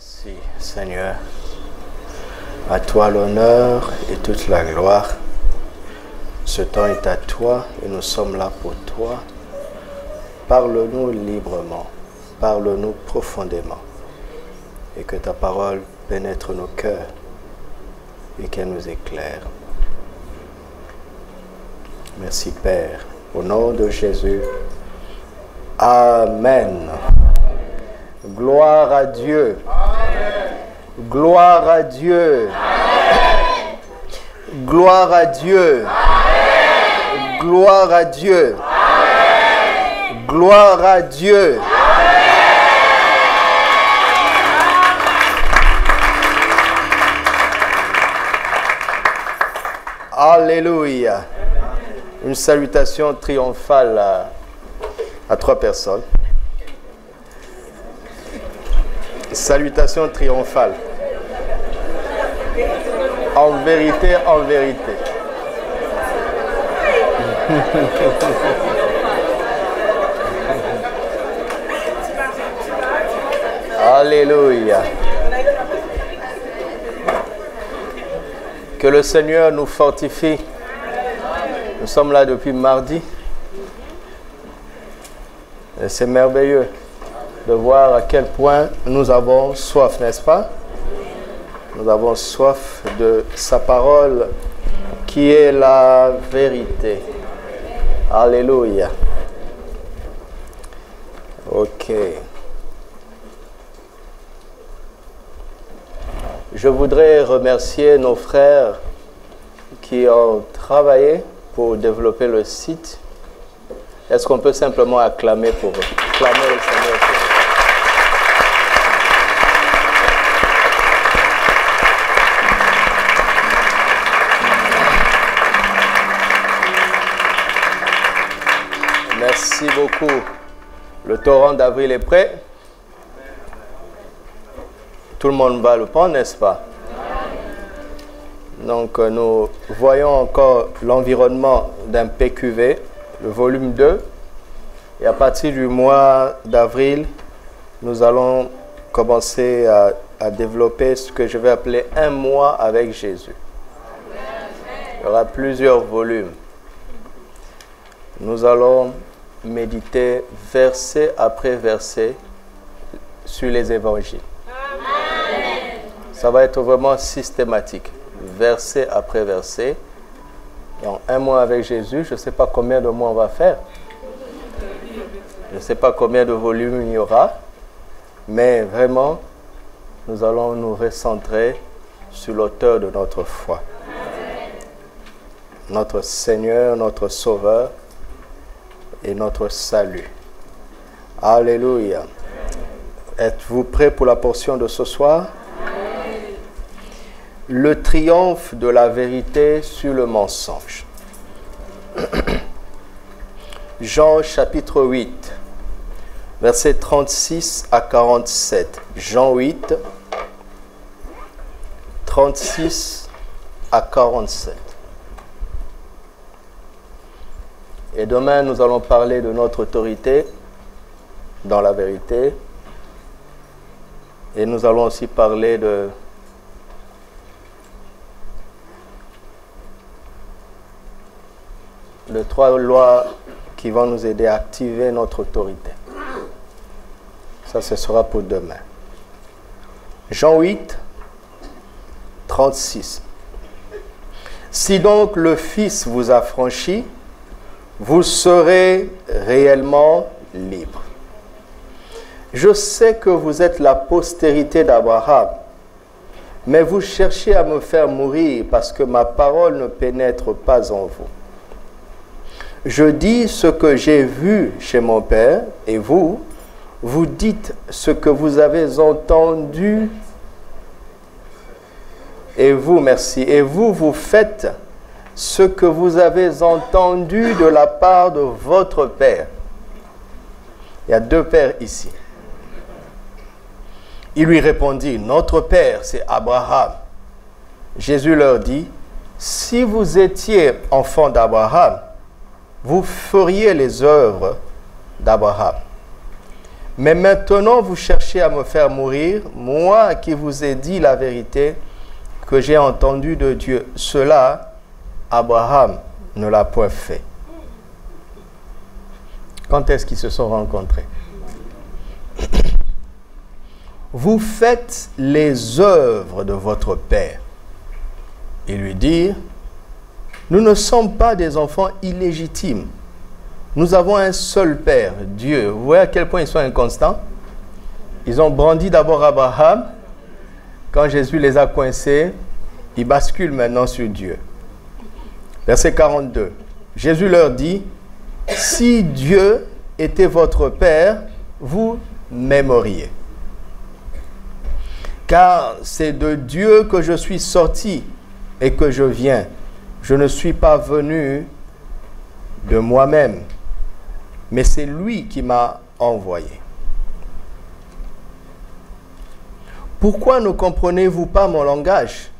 Merci Seigneur. À toi l'honneur et toute la gloire. Ce temps est à toi et nous sommes là pour toi. Parle-nous librement, parle-nous profondément et que ta parole pénètre nos cœurs et qu'elle nous éclaire. Merci Père. Au nom de Jésus. Amen. Gloire à Dieu. Gloire à Dieu. Gloire à Dieu. Gloire à Dieu. Gloire à Dieu. Alléluia. Une salutation triomphale à, trois personnes. Salutation triomphale. En vérité, en vérité. Alléluia. Que le Seigneur nous fortifie. Nous sommes là depuis mardi. Et c'est merveilleux de voir à quel point nous avons soif, n'est-ce pas? Nous avons soif de sa parole qui est la vérité. Alléluia. Ok. Je voudrais remercier nos frères qui ont travaillé pour développer le site. Est-ce qu'on peut simplement acclamer pour eux? Acclamer Merci beaucoup. Le torrent d'avril est prêt. Tout le monde va le prendre, n'est-ce pas? Donc euh, nous voyons encore l'environnement d'un PQV, le volume 2. Et à partir du mois d'avril, nous allons commencer à, à développer ce que je vais appeler un mois avec Jésus. Il y aura plusieurs volumes. Nous allons méditer verset après verset sur les évangiles. Ça va être vraiment systématique, verset après verset. Donc, un mois avec Jésus, je ne sais pas combien de mois on va faire. Je ne sais pas combien de volumes il y aura. Mais vraiment, nous allons nous recentrer sur l'auteur de notre foi. Notre Seigneur, notre Sauveur et notre salut. Alléluia. Êtes-vous prêts pour la portion de ce soir? Le triomphe de la vérité sur le mensonge. Jean chapitre 8, versets 36 à 47. Jean 8, 36 à 47. Et demain, nous allons parler de notre autorité dans la vérité. Et nous allons aussi parler de de trois lois qui vont nous aider à activer notre autorité. Ça, ce sera pour demain. Jean 8, 36. Si donc le Fils vous a franchi, vous serez réellement libre. Je sais que vous êtes la postérité d'Abraham, mais vous cherchez à me faire mourir parce que ma parole ne pénètre pas en vous. Je dis ce que j'ai vu chez mon Père, et vous, vous dites ce que vous avez entendu. Et vous, merci, et vous, vous faites ce que vous avez entendu de la part de votre Père. Il y a deux pères ici. Il lui répondit, notre Père, c'est Abraham. Jésus leur dit, si vous étiez enfant d'Abraham, vous feriez les œuvres d'Abraham. Mais maintenant vous cherchez à me faire mourir, moi qui vous ai dit la vérité que j'ai entendue de Dieu. Cela, Abraham ne l'a point fait. Quand est-ce qu'ils se sont rencontrés? Vous faites les œuvres de votre Père. Et lui dire, nous ne sommes pas des enfants illégitimes. Nous avons un seul Père, Dieu. Vous voyez à quel point ils sont inconstants? Ils ont brandi d'abord Abraham. Quand Jésus les a coincés, ils basculent maintenant sur Dieu. Verset 42. Jésus leur dit, si Dieu était votre Père, vous m'aimeriez. Car c'est de Dieu que je suis sorti et que je viens. Je ne suis pas venu de moi-même, mais c'est lui qui m'a envoyé. Pourquoi ne comprenez-vous pas mon langage?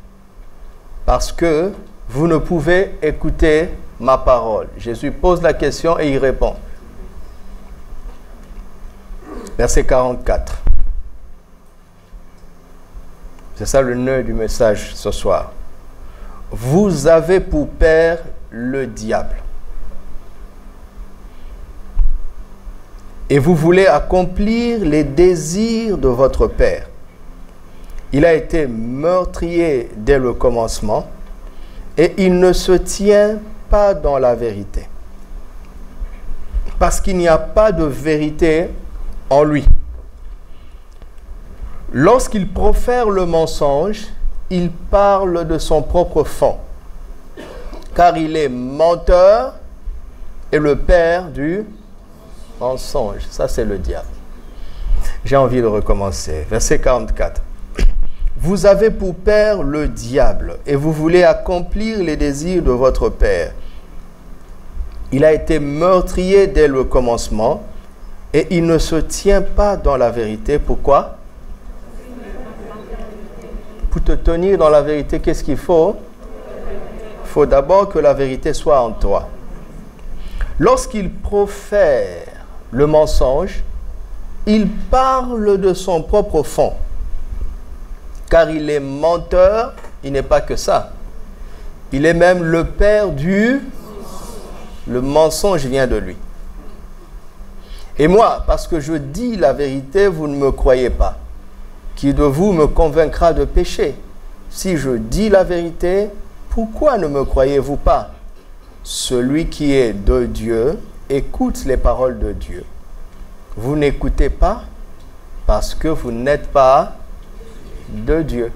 Parce que vous ne pouvez écouter ma parole. Jésus pose la question et il répond. Verset 44. C'est ça le nœud du message ce soir. Vous avez pour père le diable. Et vous voulez accomplir les désirs de votre père. Il a été meurtrier dès le commencement et il ne se tient pas dans la vérité. Parce qu'il n'y a pas de vérité en lui. Lorsqu'il profère le mensonge, il parle de son propre fond, car il est menteur et le père du mensonge. Ça, c'est le diable. J'ai envie de recommencer. Verset 44. Vous avez pour père le diable et vous voulez accomplir les désirs de votre père. Il a été meurtrier dès le commencement et il ne se tient pas dans la vérité. Pourquoi? Pour te tenir dans la vérité, qu'est-ce qu'il faut? Il faut d'abord que la vérité soit en toi. Lorsqu'il profère le mensonge, il parle de son propre fond. Car il est menteur, il n'est pas que ça. Il est même le père du... Le mensonge vient de lui. Et moi, parce que je dis la vérité, vous ne me croyez pas. Qui de vous me convaincra de péché? Si je dis la vérité, pourquoi ne me croyez-vous pas? Celui qui est de Dieu écoute les paroles de Dieu. Vous n'écoutez pas parce que vous n'êtes pas de Dieu.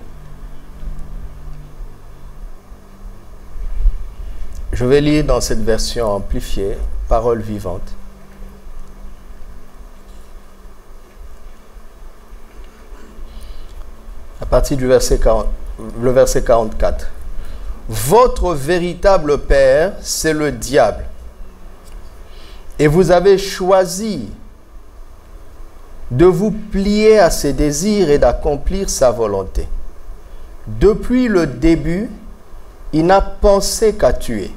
Je vais lire dans cette version amplifiée, parole vivante. À partir du verset, 40, le verset 44. Votre véritable Père, c'est le diable. Et vous avez choisi de vous plier à ses désirs et d'accomplir sa volonté. Depuis le début, il n'a pensé qu'à tuer.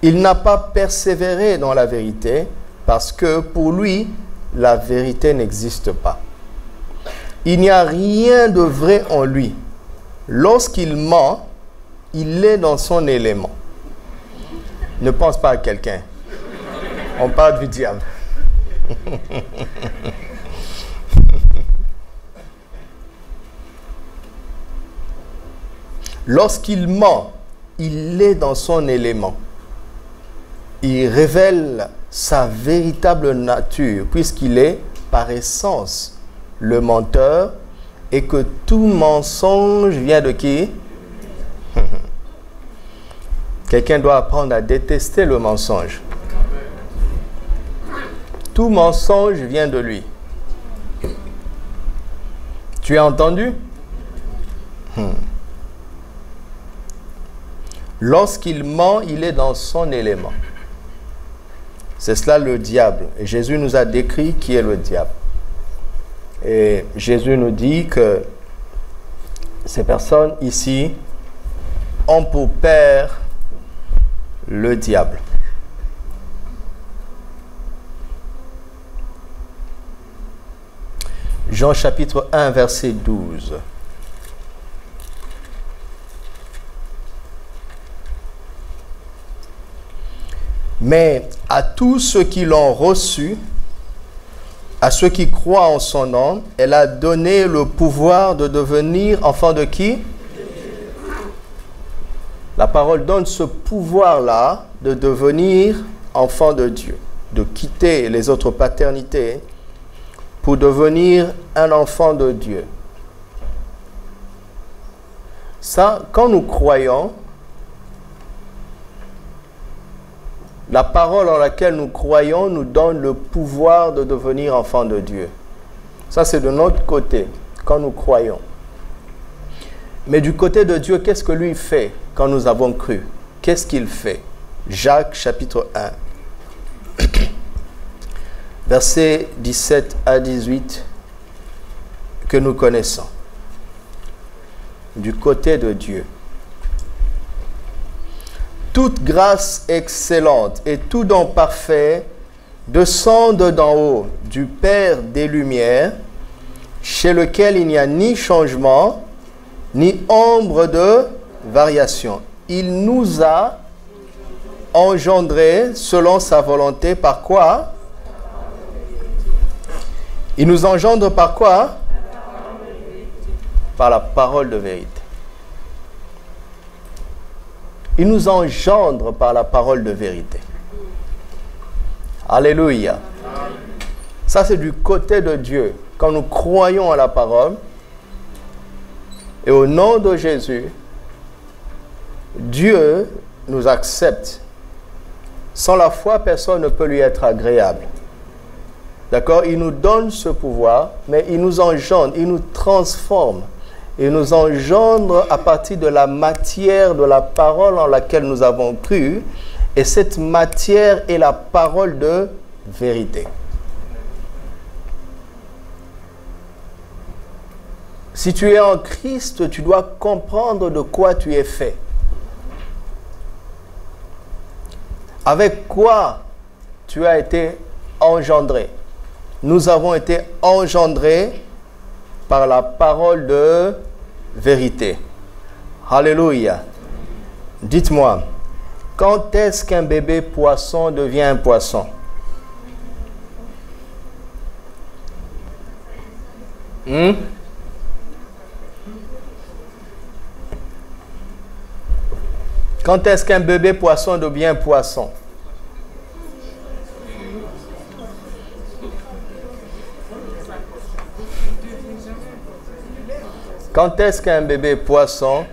Il n'a pas persévéré dans la vérité parce que pour lui, la vérité n'existe pas. Il n'y a rien de vrai en lui. Lorsqu'il ment, il est dans son élément. Ne pense pas à quelqu'un. On parle du diable. Lorsqu'il ment, il est dans son élément. Il révèle sa véritable nature, puisqu'il est par essence le menteur, et que tout mensonge vient de qui? Quelqu'un doit apprendre à détester le mensonge. Tout mensonge vient de lui. Tu as entendu? Hmm. Lorsqu'il ment, il est dans son élément. C'est cela le diable. Et Jésus nous a décrit qui est le diable. Et Jésus nous dit que ces personnes ici ont pour père le diable. Jean chapitre 1, verset 12. Mais à tous ceux qui l'ont reçu, à ceux qui croient en son nom, elle a donné le pouvoir de devenir enfant de qui? La parole donne ce pouvoir-là de devenir enfant de Dieu, de quitter les autres paternités pour devenir un enfant de Dieu. Ça, quand nous croyons, La parole en laquelle nous croyons nous donne le pouvoir de devenir enfant de Dieu. Ça, c'est de notre côté, quand nous croyons. Mais du côté de Dieu, qu'est-ce que lui fait quand nous avons cru? Qu'est-ce qu'il fait? Jacques chapitre 1, versets 17 à 18 que nous connaissons. Du côté de Dieu toute grâce excellente et tout don parfait descendent d'en haut du Père des Lumières, chez lequel il n'y a ni changement, ni ombre de variation. Il nous a engendrés selon sa volonté par quoi? Il nous engendre par quoi? Par la parole de vérité. Il nous engendre par la parole de vérité. Alléluia. Ça, c'est du côté de Dieu. Quand nous croyons à la parole, et au nom de Jésus, Dieu nous accepte. Sans la foi, personne ne peut lui être agréable. D'accord? Il nous donne ce pouvoir, mais il nous engendre, il nous transforme et nous engendre à partir de la matière de la parole en laquelle nous avons cru. Et cette matière est la parole de vérité. Si tu es en Christ, tu dois comprendre de quoi tu es fait. Avec quoi tu as été engendré. Nous avons été engendrés par la parole de vérité. Alléluia. Dites-moi, quand est-ce qu'un bébé poisson devient un poisson? Hmm? Quand est-ce qu'un bébé poisson devient un poisson? Quand est-ce qu'un bébé poisson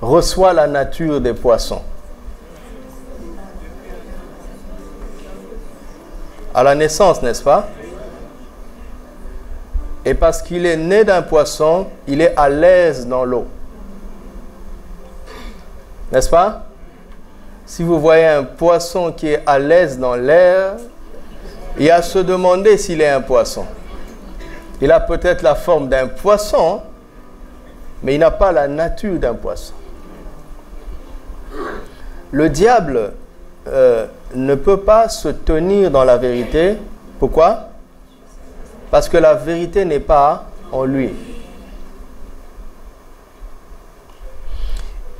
reçoit la nature des poissons? À la naissance, n'est-ce pas? Et parce qu'il est né d'un poisson, il est à l'aise dans l'eau. N'est-ce pas? Si vous voyez un poisson qui est à l'aise dans l'air, il y a à se demander s'il est un poisson. Il a peut-être la forme d'un poisson, mais il n'a pas la nature d'un poisson. Le diable euh, ne peut pas se tenir dans la vérité. Pourquoi? Parce que la vérité n'est pas en lui.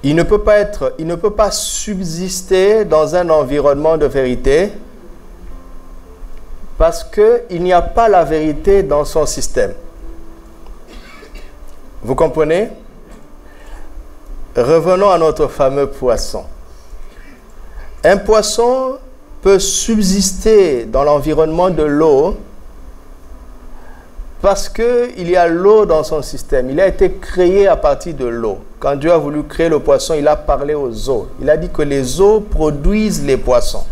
Il ne peut pas être, il ne peut pas subsister dans un environnement de vérité parce qu'il n'y a pas la vérité dans son système. Vous comprenez? Revenons à notre fameux poisson. Un poisson peut subsister dans l'environnement de l'eau parce qu'il y a l'eau dans son système. Il a été créé à partir de l'eau. Quand Dieu a voulu créer le poisson, il a parlé aux eaux. Il a dit que les eaux produisent les poissons.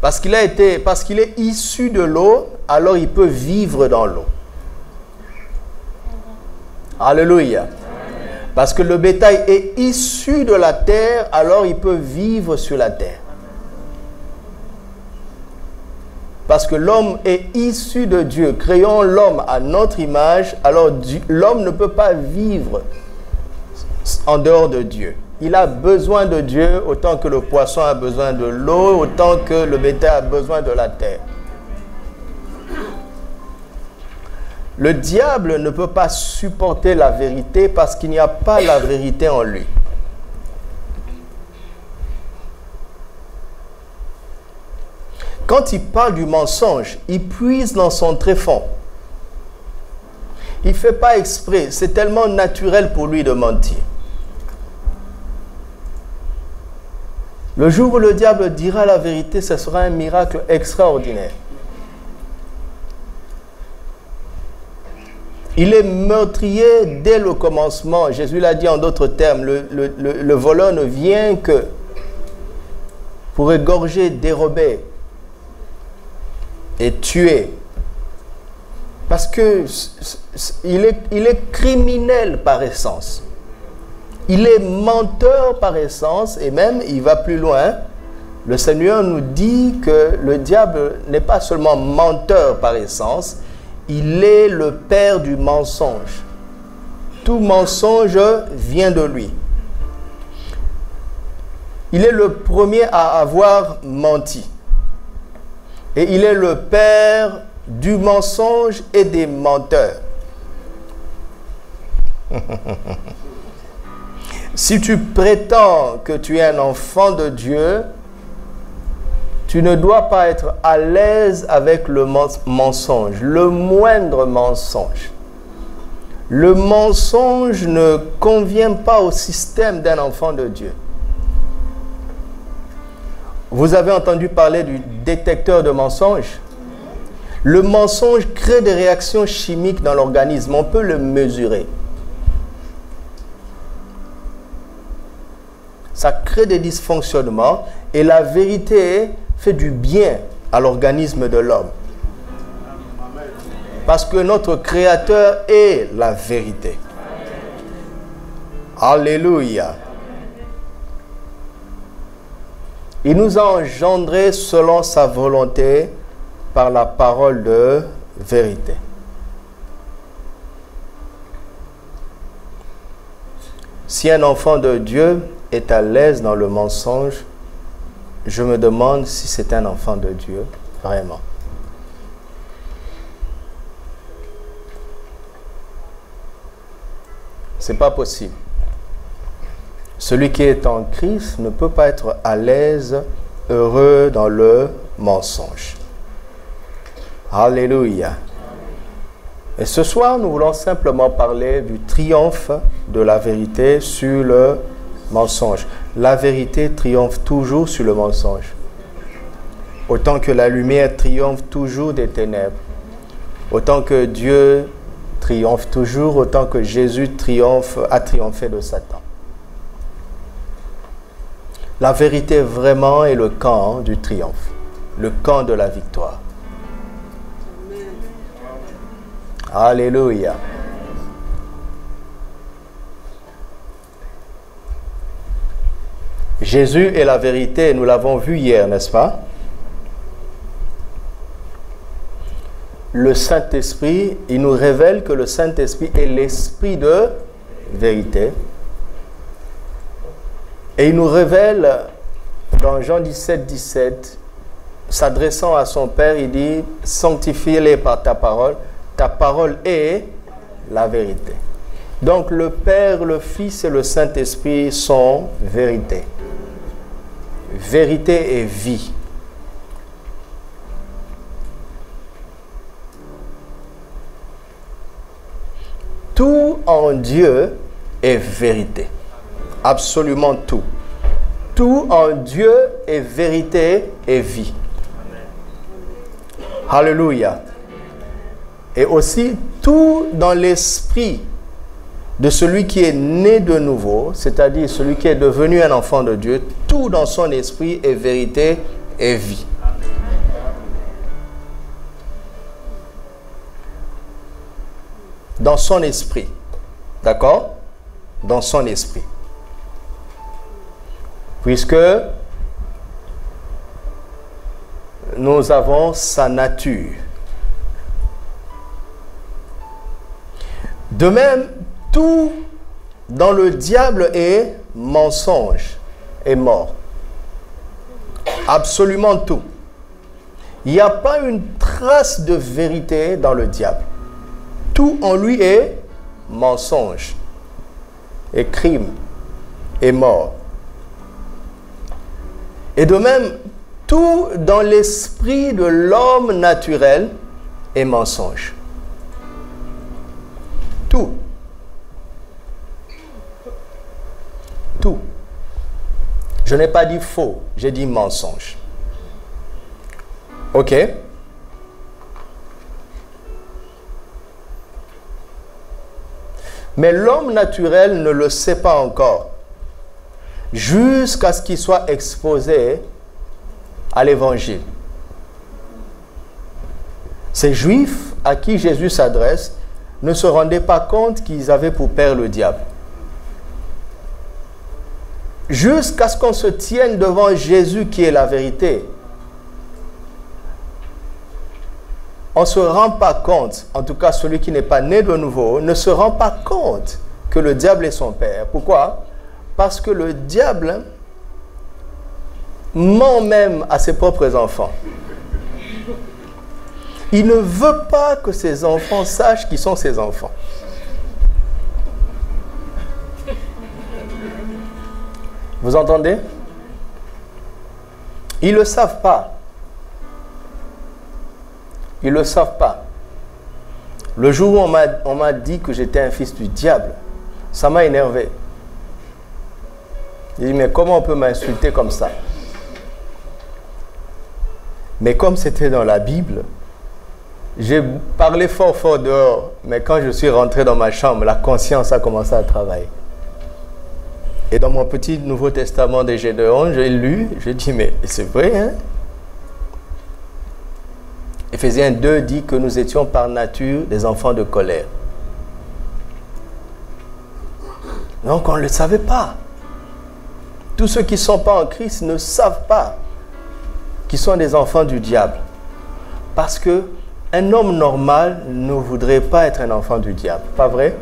Parce qu'il a été, parce qu'il est issu de l'eau, alors il peut vivre dans l'eau. Alléluia. Parce que le bétail est issu de la terre, alors il peut vivre sur la terre. Parce que l'homme est issu de Dieu. Créons l'homme à notre image, alors l'homme ne peut pas vivre en dehors de Dieu. Il a besoin de Dieu autant que le poisson a besoin de l'eau, autant que le bétail a besoin de la terre. Le diable ne peut pas supporter la vérité parce qu'il n'y a pas la vérité en lui. Quand il parle du mensonge, il puise dans son tréfonds. Il ne fait pas exprès. C'est tellement naturel pour lui de mentir. Le jour où le diable dira la vérité, ce sera un miracle extraordinaire. Il est meurtrier dès le commencement. Jésus l'a dit en d'autres termes, le, voleur ne vient que pour égorger, dérober et tuer. Parce que il est criminel par essence. Il est menteur par essence et même il va plus loin. Le Seigneur nous dit que le diable n'est pas seulement menteur par essence, il est le père du mensonge. Tout mensonge vient de lui. Il est le premier à avoir menti. Et il est le père du mensonge et des menteurs. si tu prétends que tu es un enfant de Dieu, tu ne dois pas être à l'aise avec le mensonge, le moindre mensonge. Le mensonge ne convient pas au système d'un enfant de Dieu. Vous avez entendu parler du détecteur de mensonges? Le mensonge crée des réactions chimiques dans l'organisme, on peut le mesurer. Ça crée des dysfonctionnements et la vérité fait du bien à l'organisme de l'homme. Parce que notre Créateur est la vérité. Alléluia. Il nous a engendrés selon sa volonté par la parole de vérité. Si un enfant de Dieu est à l'aise dans le mensonge, je me demande si c'est un enfant de Dieu, vraiment. C'est pas possible. Celui qui est en Christ ne peut pas être à l'aise, heureux dans le mensonge. Alléluia. Et ce soir, nous voulons simplement parler du triomphe de la vérité sur le mensonge. La vérité triomphe toujours sur le mensonge. Autant que la lumière triomphe toujours des ténèbres. Autant que Dieu triomphe toujours, autant que Jésus triomphe, a triomphé de Satan. La vérité vraiment est le camp du triomphe, le camp de la victoire. Alléluia. Jésus est la vérité, nous l'avons vu hier, n'est-ce pas? Le Saint-Esprit, il nous révèle que le Saint-Esprit est l'Esprit de vérité. Et il nous révèle dans Jean 17, 17, s'adressant à son Père, il dit, sanctifie-les par ta parole, ta parole est la vérité. Donc le Père, le Fils et le Saint-Esprit sont vérité vérité et vie. Tout en Dieu est vérité. Absolument tout. Tout en Dieu est vérité et vie. Alléluia. Et aussi tout dans l'esprit de celui qui est né de nouveau, c'est-à-dire celui qui est devenu un enfant de Dieu, tout dans son esprit est vérité et vie. Dans son esprit. D'accord? Dans son esprit. Puisque nous avons sa nature. De même, tout dans le diable est mensonge et mort. Absolument tout. Il n'y a pas une trace de vérité dans le diable. tout en lui est mensonge et crime et mort. Et de même, tout dans l'esprit de l'homme naturel est mensonge. Tout. Tout. Je n'ai pas dit faux, j'ai dit mensonge. OK? Mais l'homme naturel ne le sait pas encore. Jusqu'à ce qu'il soit exposé à l'évangile. Ces juifs à qui Jésus s'adresse ne se rendaient pas compte qu'ils avaient pour père le diable. Jusqu'à ce qu'on se tienne devant Jésus qui est la vérité. On ne se rend pas compte, en tout cas celui qui n'est pas né de nouveau, ne se rend pas compte que le diable est son père. Pourquoi? Parce que le diable ment même à ses propres enfants. Il ne veut pas que ses enfants sachent qui sont ses enfants. Vous entendez? Ils ne le savent pas. Ils ne le savent pas. Le jour où on m'a dit que j'étais un fils du diable, ça m'a énervé. Il dit, mais comment on peut m'insulter comme ça? Mais comme c'était dans la Bible, j'ai parlé fort fort dehors, mais quand je suis rentré dans ma chambre, la conscience a commencé à travailler. Et dans mon petit Nouveau Testament des Gédéons, j'ai lu, j'ai dit, mais c'est vrai, hein? Éphésiens 2 dit que nous étions par nature des enfants de colère. Donc on ne le savait pas. Tous ceux qui ne sont pas en Christ ne savent pas qu'ils sont des enfants du diable. Parce que un homme normal ne voudrait pas être un enfant du diable. Pas vrai?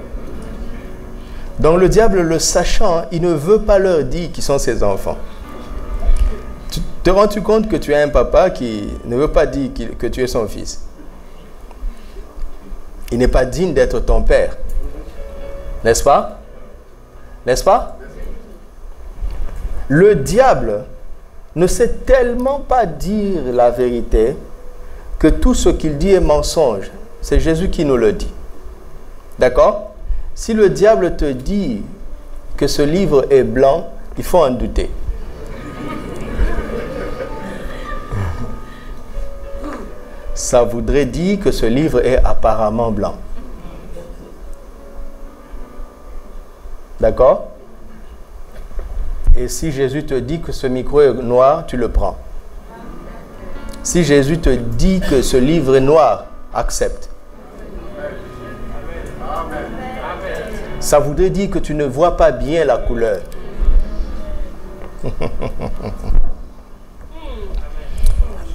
Donc le diable, le sachant, il ne veut pas leur dire qu'ils sont ses enfants. Te rends-tu compte que tu as un papa qui ne veut pas dire que tu es son fils? Il n'est pas digne d'être ton père. N'est-ce pas? N'est-ce pas? Le diable ne sait tellement pas dire la vérité que tout ce qu'il dit est mensonge. C'est Jésus qui nous le dit. D'accord? Si le diable te dit que ce livre est blanc, il faut en douter. Ça voudrait dire que ce livre est apparemment blanc. D'accord? Et si Jésus te dit que ce micro est noir, tu le prends. Si Jésus te dit que ce livre est noir, accepte. Ça voudrait dire que tu ne vois pas bien la couleur.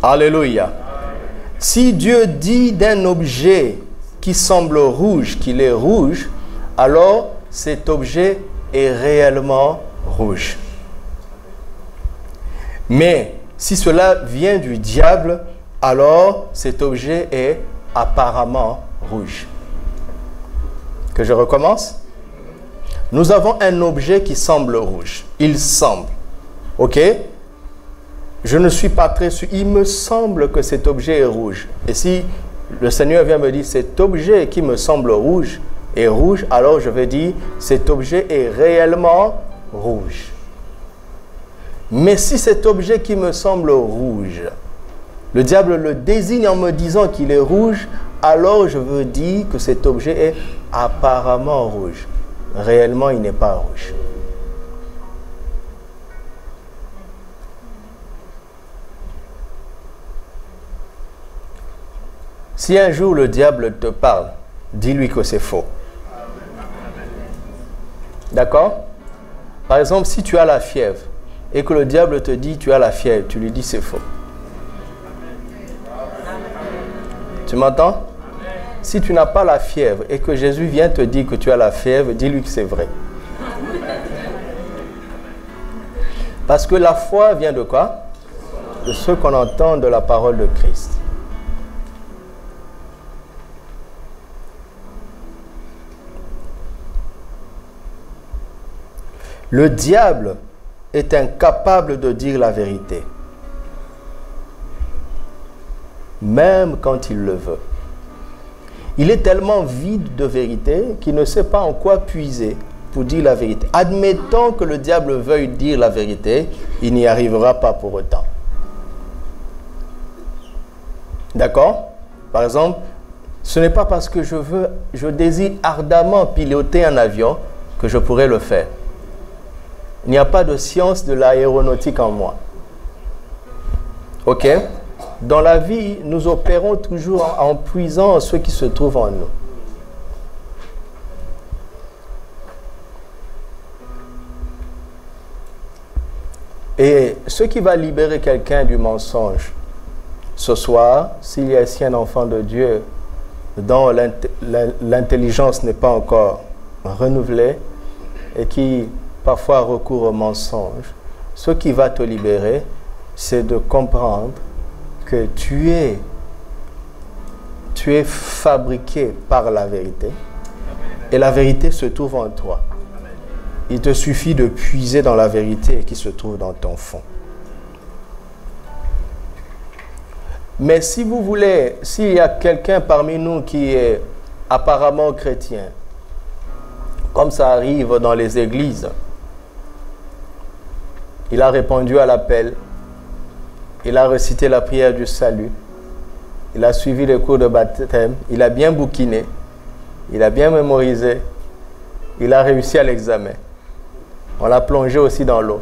Alléluia. Si Dieu dit d'un objet qui semble rouge qu'il est rouge, alors cet objet est réellement rouge. Mais si cela vient du diable, alors cet objet est apparemment rouge. Que je recommence? Nous avons un objet qui semble rouge. Il semble. OK? Je ne suis pas très sûr. Il me semble que cet objet est rouge. Et si le Seigneur vient me dire cet objet qui me semble rouge est rouge, alors je vais dire cet objet est réellement rouge. Mais si cet objet qui me semble rouge, le diable le désigne en me disant qu'il est rouge, alors je veux dire que cet objet est apparemment rouge. Réellement, il n'est pas rouge. Si un jour le diable te parle, dis-lui que c'est faux. D'accord? Par exemple, si tu as la fièvre, et que le diable te dit tu as la fièvre, tu lui dis c'est faux. Tu m'entends? Si tu n'as pas la fièvre et que Jésus vient te dire que tu as la fièvre, dis-lui que c'est vrai. Parce que la foi vient de quoi? De ce qu'on entend de la parole de Christ. Le diable est incapable de dire la vérité, même quand il le veut. Il est tellement vide de vérité qu'il ne sait pas en quoi puiser pour dire la vérité. Admettons que le diable veuille dire la vérité, il n'y arrivera pas pour autant. D'accord? Par exemple, ce n'est pas parce que je veux, je désire ardemment piloter un avion que je pourrais le faire. Il n'y a pas de science de l'aéronautique en moi. OK? Dans la vie, nous opérons toujours en, puisant ce qui se trouve en nous. Et ce qui va libérer quelqu'un du mensonge, ce soir, s'il y a ici un enfant de Dieu dont l'intelligence n'est pas encore renouvelée et qui parfois recourt au mensonge, ce qui va te libérer, c'est de comprendre tu es, tu es fabriqué par la vérité et la vérité se trouve en toi. Il te suffit de puiser dans la vérité qui se trouve dans ton fond. Mais si vous voulez, s'il y a quelqu'un parmi nous qui est apparemment chrétien, comme ça arrive dans les églises, il a répondu à l'appel, il a récité la prière du salut, il a suivi les cours de baptême, il a bien bouquiné, il a bien mémorisé, il a réussi à l'examen. On l'a plongé aussi dans l'eau.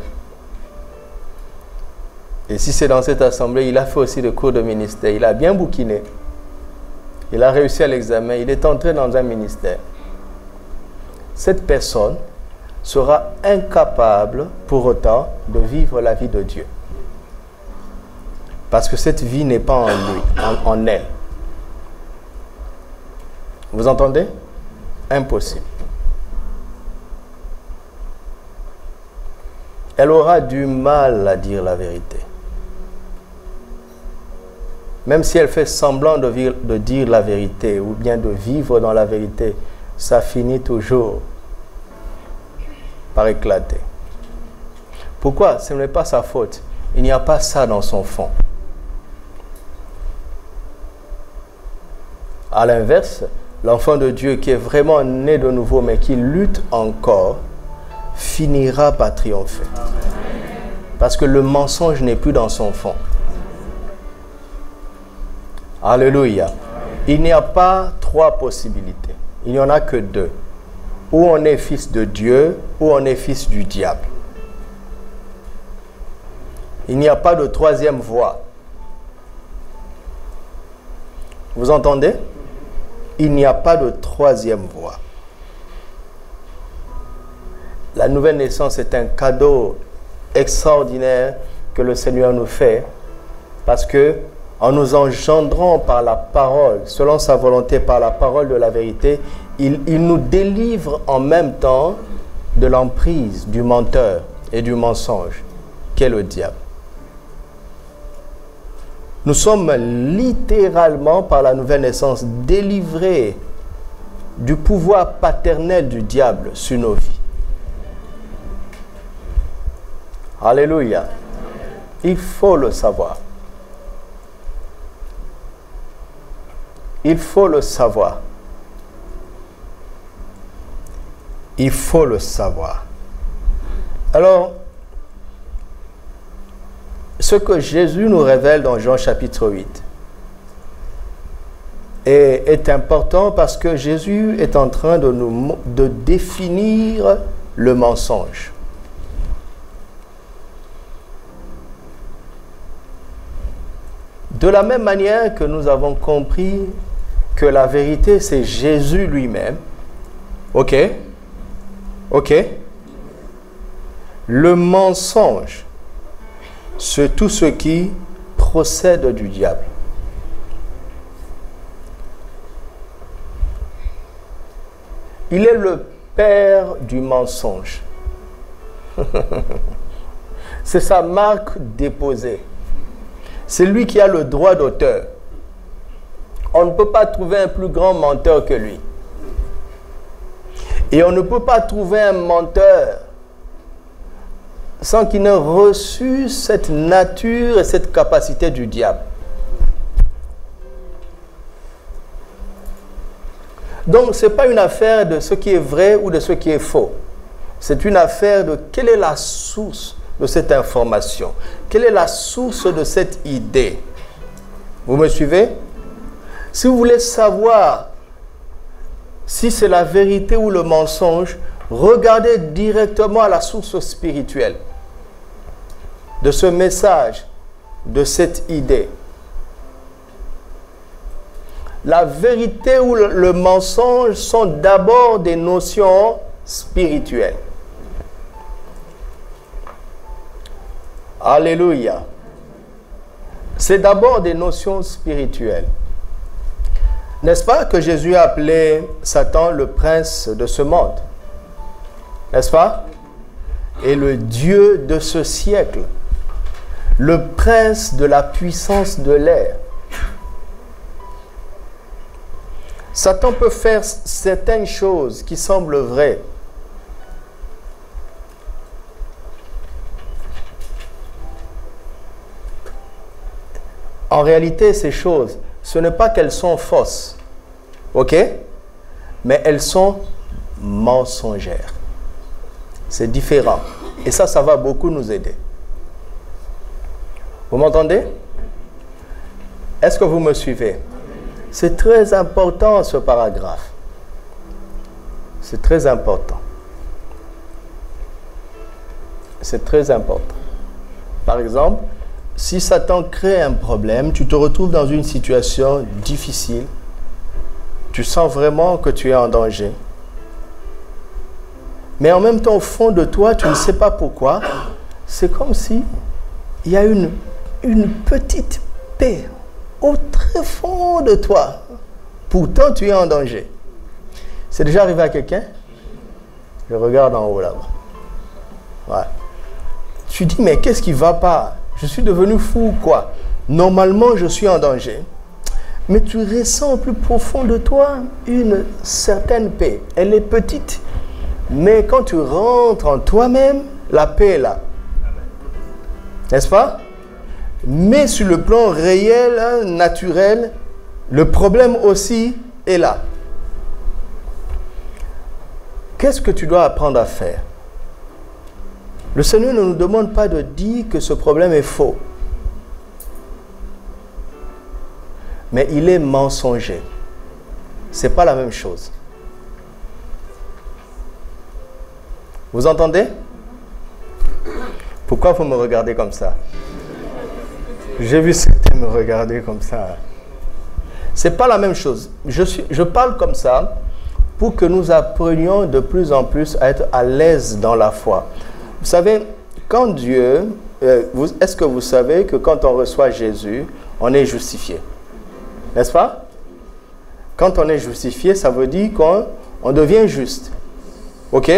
Et si c'est dans cette assemblée, il a fait aussi des cours de ministère. Il a bien bouquiné. Il a réussi à l'examen. Il est entré dans un ministère. Cette personne sera incapable pour autant de vivre la vie de Dieu. Parce que cette vie n'est pas en lui, en, elle. Vous entendez? Impossible. Elle aura du mal à dire la vérité. Même si elle fait semblant de dire la vérité ou bien de vivre dans la vérité, ça finit toujours par éclater. Pourquoi? Ce n'est pas sa faute. Il n'y a pas ça dans son fond. À l'inverse, l'enfant de Dieu qui est vraiment né de nouveau mais qui lutte encore, finira par triompher. Parce que le mensonge n'est plus dans son fond. Alléluia. Il n'y a pas trois possibilités. Il n'y en a que deux. Ou on est fils de Dieu, ou on est fils du diable. Il n'y a pas de troisième voie. Vous entendez? Il n'y a pas de troisième voie. La nouvelle naissance est un cadeau extraordinaire que le Seigneur nous fait parce que en nous engendrant par la parole, selon sa volonté, par la parole de la vérité, il, nous délivre en même temps de l'emprise du menteur et du mensonge, qu'est le diable. Nous sommes littéralement, par la nouvelle naissance, délivrés du pouvoir paternel du diable sur nos vies. Alléluia. Il faut le savoir. Il faut le savoir. Il faut le savoir. Alors, ce que Jésus nous révèle dans Jean chapitre 8 est, important parce que Jésus est en train de, nous, de définir le mensonge. De la même manière que nous avons compris que la vérité, c'est Jésus lui-même. OK? OK? Le mensonge, c'est tout ce qui procède du diable. Il est le père du mensonge. c'est sa marque déposée. C'est lui qui a le droit d'auteur. On ne peut pas trouver un plus grand menteur que lui. Et on ne peut pas trouver un menteur sans qu'il n'ait reçu cette nature et cette capacité du diable. Donc, ce n'est pas une affaire de ce qui est vrai ou de ce qui est faux. C'est une affaire de quelle est la source de cette information? Quelle est la source de cette idée? Vous me suivez? Si vous voulez savoir si c'est la vérité ou le mensonge, regardez directement à la source spirituelle de ce message, de cette idée. La vérité ou le mensonge sont d'abord des notions spirituelles. Alléluia. C'est d'abord des notions spirituelles. N'est-ce pas que Jésus a appelé Satan le prince de ce monde? N'est-ce pas? Et le Dieu de ce siècle, le prince de la puissance de l'air. Satan peut faire certaines choses qui semblent vraies, En réalité, ces choses, ce n'est pas qu'elles sont fausses, ok? Mais elles sont mensongères. C'est différent. Et ça, ça va beaucoup nous aider. Vous m'entendez? Est-ce que vous me suivez? C'est très important ce paragraphe. C'est très important. C'est très important. Par exemple, si Satan crée un problème, tu te retrouves dans une situation difficile, tu sens vraiment que tu es en danger. Mais en même temps, au fond de toi, tu ne sais pas pourquoi. C'est comme si il y a une, une petite paix au très fond de toi. Pourtant, tu es en danger. C'est déjà arrivé à quelqu'un? Je regarde en haut là-bas. Ouais. Tu dis, mais qu'est-ce qui ne va pas? Je suis devenu fou quoi? Normalement, je suis en danger. Mais tu ressens au plus profond de toi une certaine paix. Elle est petite. Mais quand tu rentres en toi-même, la paix est là. N'est-ce pas? Mais sur le plan réel, hein, naturel, le problème aussi est là. Qu'est-ce que tu dois apprendre à faire? Le Seigneur ne nous demande pas de dire que ce problème est faux. Mais il est mensonger. Ce n'est pas la même chose. Vous entendez? Pourquoi vous me regardez comme ça? J'ai vu certains me regarder comme ça. C'est pas la même chose. Je, suis, je parle comme ça pour que nous apprenions de plus en plus à être à l'aise dans la foi. Vous savez, quand Dieu, euh, est-ce que vous savez que quand on reçoit Jésus, on est justifié? N'est-ce pas? Quand on est justifié, ça veut dire qu'on devient juste. OK?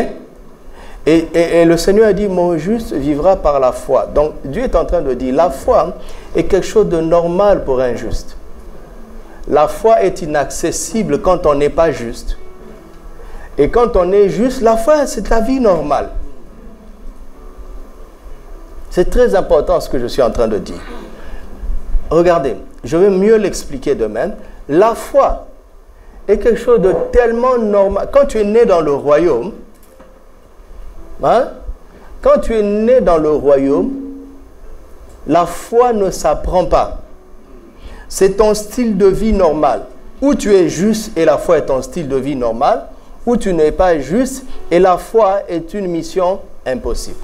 Et, le Seigneur a dit, mon juste vivra par la foi. Donc Dieu est en train de dire, la foi est quelque chose de normal pour un juste. La foi est inaccessible quand on n'est pas juste. Et quand on est juste, la foi, c'est la vie normale. C'est très important ce que je suis en train de dire. Regardez, je vais mieux l'expliquer demain. La foi est quelque chose de tellement normal. Quand tu es né dans le royaume, hein, quand tu es né dans le royaume, la foi ne s'apprend pas. C'est ton style de vie normal. Ou tu es juste et la foi est ton style de vie normal, ou tu n'es pas juste et la foi est une mission impossible.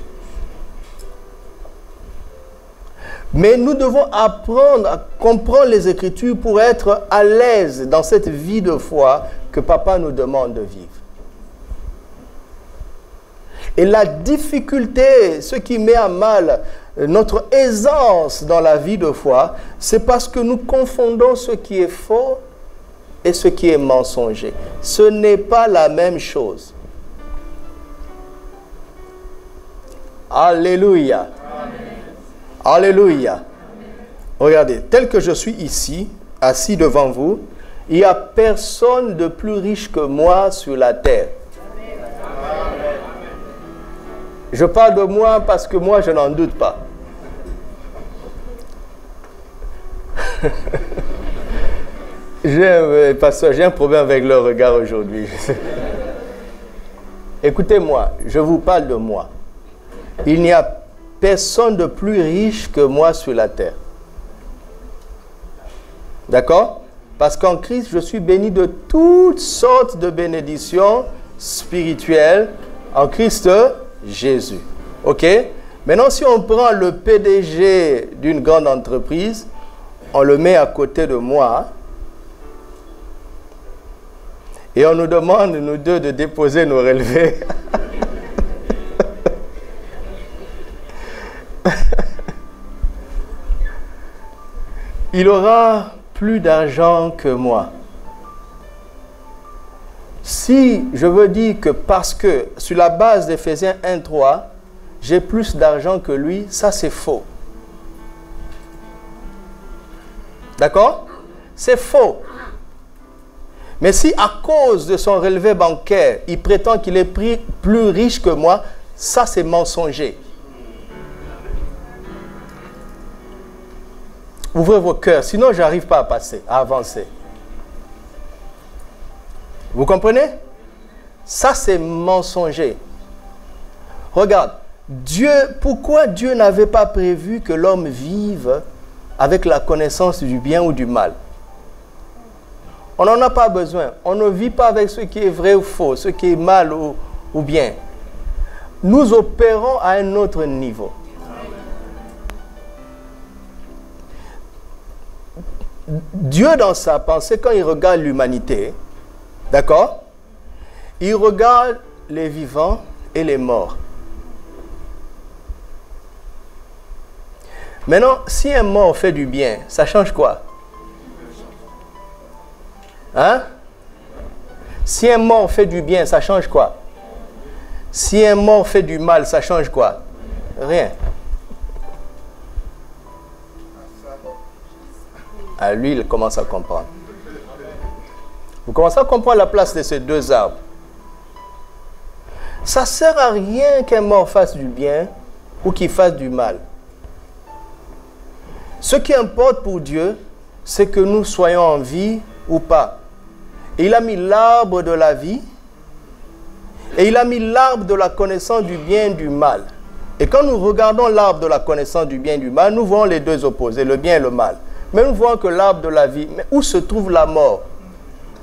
Mais nous devons apprendre à comprendre les Écritures pour être à l'aise dans cette vie de foi que Papa nous demande de vivre. Et la difficulté, ce qui met à mal notre aisance dans la vie de foi, c'est parce que nous confondons ce qui est faux et ce qui est mensonger. Ce n'est pas la même chose. Alléluia. Alléluia. Regardez, tel que je suis ici, assis devant vous, il n'y a personne de plus riche que moi sur la terre. Je parle de moi parce que moi, je n'en doute pas. j'ai, euh, j'ai un problème avec le regard aujourd'hui. Écoutez-moi, je vous parle de moi. Il n'y a personne de plus riche que moi sur la terre. D'accord? Parce qu'en Christ, je suis béni de toutes sortes de bénédictions spirituelles en Christ Jésus. OK? Maintenant, si on prend le PDG d'une grande entreprise, on le met à côté de moi, et on nous demande, nous deux, de déposer nos relevés. Il aura plus d'argent que moi. Si je veux dire que parce que sur la base d'Éphésiens 1.3, j'ai plus d'argent que lui, ça c'est faux. D'accord? C'est faux. Mais si à cause de son relevé bancaire, il prétend qu'il est plus riche que moi, ça c'est mensonger. Ouvrez vos cœurs, sinon je n'arrive pas à passer, à avancer. Vous comprenez? Ça c'est mensonger. Regarde, Dieu, pourquoi Dieu n'avait pas prévu que l'homme vive avec la connaissance du bien ou du mal? On n'en a pas besoin. On ne vit pas avec ce qui est vrai ou faux, ce qui est mal ou, bien. Nous opérons à un autre niveau. Dieu, dans sa pensée, quand il regarde l'humanité, d'accord? Il regarde les vivants et les morts. Maintenant, si un mort fait du bien, ça change quoi? Hein? Si un mort fait du bien, ça change quoi? Si un mort fait du mal, ça change quoi? Rien. À lui, il commence à comprendre. Vous commencez à comprendre la place de ces deux arbres. Ça ne sert à rien qu'un mort fasse du bien ou qu'il fasse du mal. Ce qui importe pour Dieu, c'est que nous soyons en vie ou pas il a mis l'arbre de la vie et il a mis l'arbre de la connaissance du bien et du mal. Et quand nous regardons l'arbre de la connaissance du bien et du mal, nous voyons les deux opposés, le bien et le mal. Mais nous voyons que l'arbre de la vie, mais où se trouve la mort?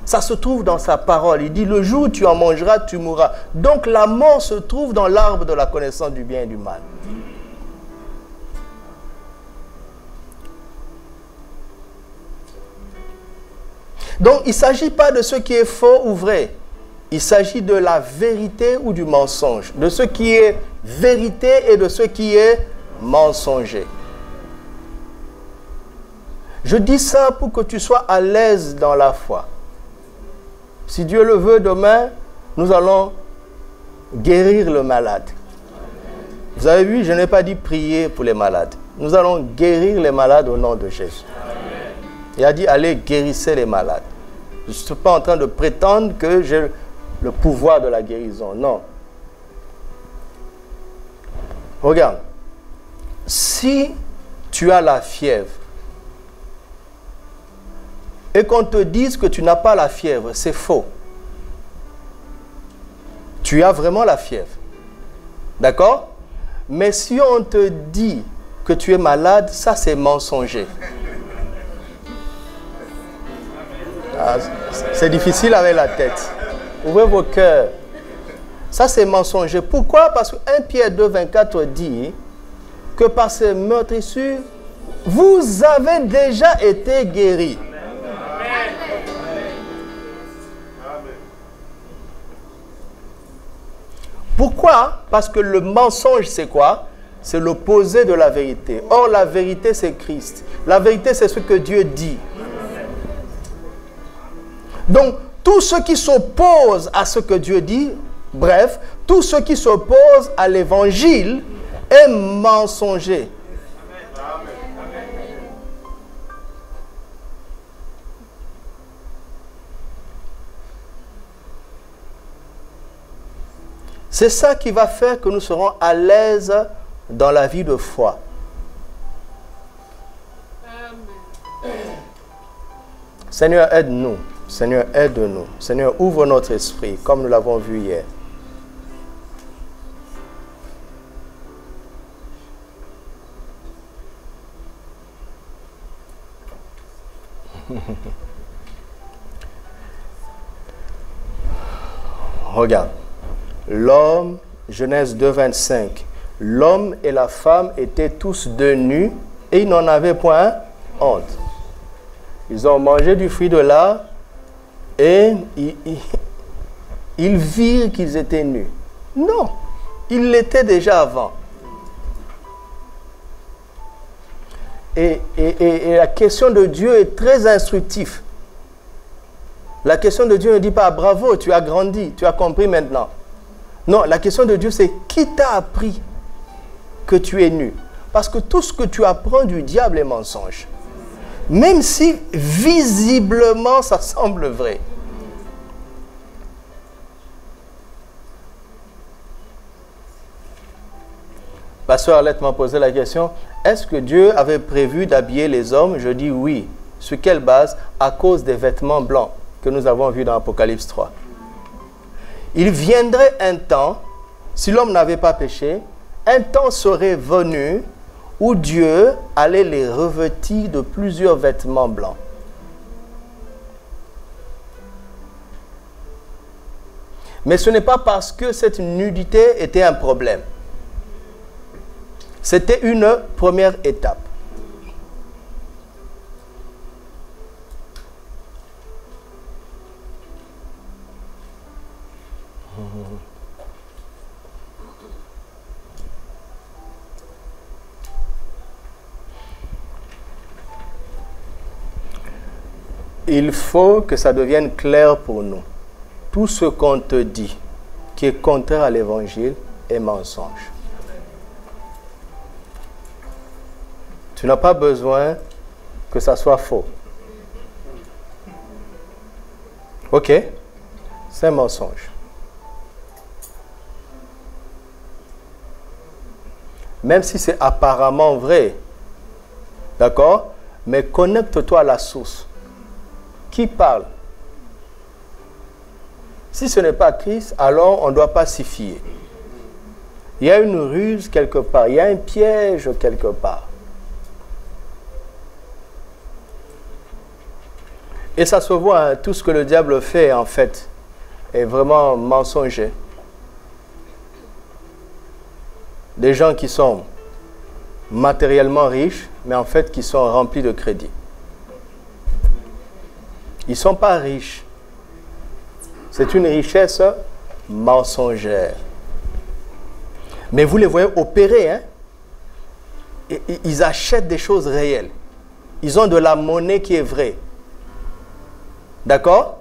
Ça se trouve dans sa parole. Il dit, le jour où tu en mangeras, tu mourras. Donc la mort se trouve dans l'arbre de la connaissance du bien et du mal. Donc il ne s'agit pas de ce qui est faux ou vrai. Il s'agit de la vérité ou du mensonge. De ce qui est vérité et de ce qui est mensonger. Je dis ça pour que tu sois à l'aise dans la foi. Si Dieu le veut, demain, nous allons guérir le malade. Vous avez vu, je n'ai pas dit prier pour les malades. Nous allons guérir les malades au nom de Jésus. Il a dit, allez, guérissez les malades. Je ne suis pas en train de prétendre que j'ai le pouvoir de la guérison. Non. Regarde. Si tu as la fièvre et qu'on te dise que tu n'as pas la fièvre, c'est faux. Tu as vraiment la fièvre. D'accord? Mais si on te dit que tu es malade, ça c'est mensonger. Ah, c'est difficile avec la tête. Ouvrez vos cœurs. Ça, c'est mensonger. Pourquoi? Parce que 1 Pierre 2, 24 dit que par ces meurtrissures, vous avez déjà été guéris. Pourquoi? Parce que le mensonge, c'est quoi? C'est l'opposé de la vérité. Or, la vérité, c'est Christ. La vérité, c'est ce que Dieu dit. Donc, tout ce qui s'oppose à ce que Dieu dit, bref, tout ce qui s'oppose à l'évangile est mensonger. C'est ça qui va faire que nous serons à l'aise dans la vie de foi. Seigneur, aide-nous. Seigneur, aide-nous. Seigneur, ouvre notre esprit, comme nous l'avons vu hier. Regarde. L'homme, Genèse 2, 25. L'homme et la femme étaient tous de nus et ils n'en avaient point honte. Ils ont mangé du fruit de l'arbre et ils, virent qu'ils étaient nus. Non, ils l'étaient déjà avant. Et, la question de Dieu est très instructive. La question de Dieu ne dit pas bravo, tu as grandi, tu as compris maintenant. Non, la question de Dieu c'est qui t'a appris que tu es nu? Parce que tout ce que tu apprends du diable est mensonge même si visiblement ça semble vrai. Pasteur Arlette m'a posé la question, est-ce que Dieu avait prévu d'habiller les hommes? Je dis oui. Sur quelle base? À cause des vêtements blancs que nous avons vus dans Apocalypse 3. Il viendrait un temps, si l'homme n'avait pas péché, un temps serait venu où Dieu allait les revêtir de plusieurs vêtements blancs. Mais ce n'est pas parce que cette nudité était un problème. C'était une première étape. Il faut que ça devienne clair pour nous. Tout ce qu'on te dit qui est contraire à l'évangile est mensonge. Tu n'as pas besoin que ça soit faux. Ok? C'est un mensonge. Même si c'est apparemment vrai. D'accord? Mais connecte-toi à la source qui parle Si ce n'est pas Christ, alors on ne doit pas s'y fier. Il y a une ruse quelque part, il y a un piège quelque part. Et ça se voit, hein, tout ce que le diable fait en fait est vraiment mensonger. Des gens qui sont matériellement riches, mais en fait qui sont remplis de crédit. Ils ne sont pas riches. C'est une richesse mensongère. Mais vous les voyez opérer. Hein? ils achètent des choses réelles. Ils ont de la monnaie qui est vraie. D'accord?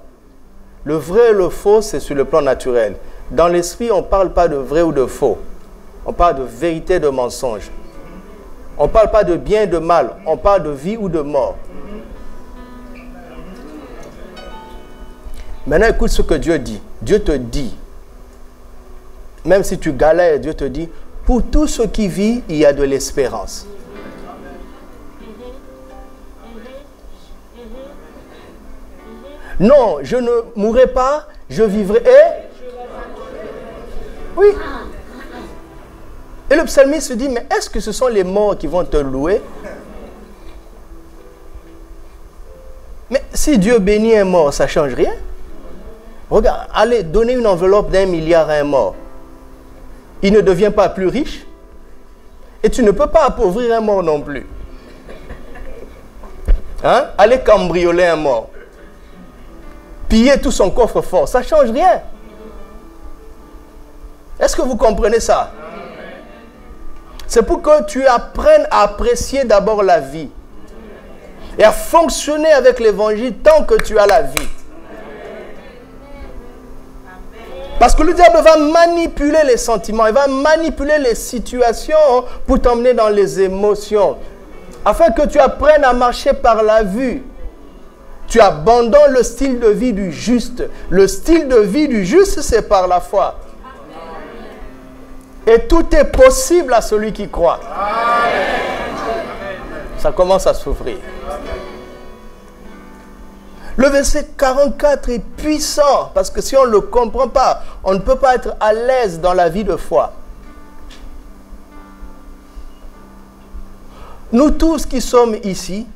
Le vrai et le faux, c'est sur le plan naturel. Dans l'esprit, on ne parle pas de vrai ou de faux. On parle de vérité, de mensonge. On ne parle pas de bien et de mal. On parle de vie ou de mort. Maintenant, écoute ce que Dieu dit. Dieu te dit, même si tu galères, Dieu te dit, pour tous ceux qui vivent, il y a de l'espérance. Non, je ne mourrai pas, je vivrai. Et Oui. Et le psalmiste se dit, mais est-ce que ce sont les morts qui vont te louer? Mais si Dieu bénit un mort, ça ne change rien. Regarde, allez, donner une enveloppe d'un milliard à un mort. Il ne devient pas plus riche. Et tu ne peux pas appauvrir un mort non plus. Hein? Allez cambrioler un mort. Piller tout son coffre-fort. Ça ne change rien. Est-ce que vous comprenez ça? C'est pour que tu apprennes à apprécier d'abord la vie et à fonctionner avec l'évangile tant que tu as la vie. Parce que le diable va manipuler les sentiments, il va manipuler les situations pour t'emmener dans les émotions. Afin que tu apprennes à marcher par la vue. Tu abandonnes le style de vie du juste. Le style de vie du juste, c'est par la foi. Et tout est possible à celui qui croit. Ça commence à s'ouvrir. Le verset 44 est puissant parce que si on ne le comprend pas, on ne peut pas être à l'aise dans la vie de foi. Nous tous qui sommes ici,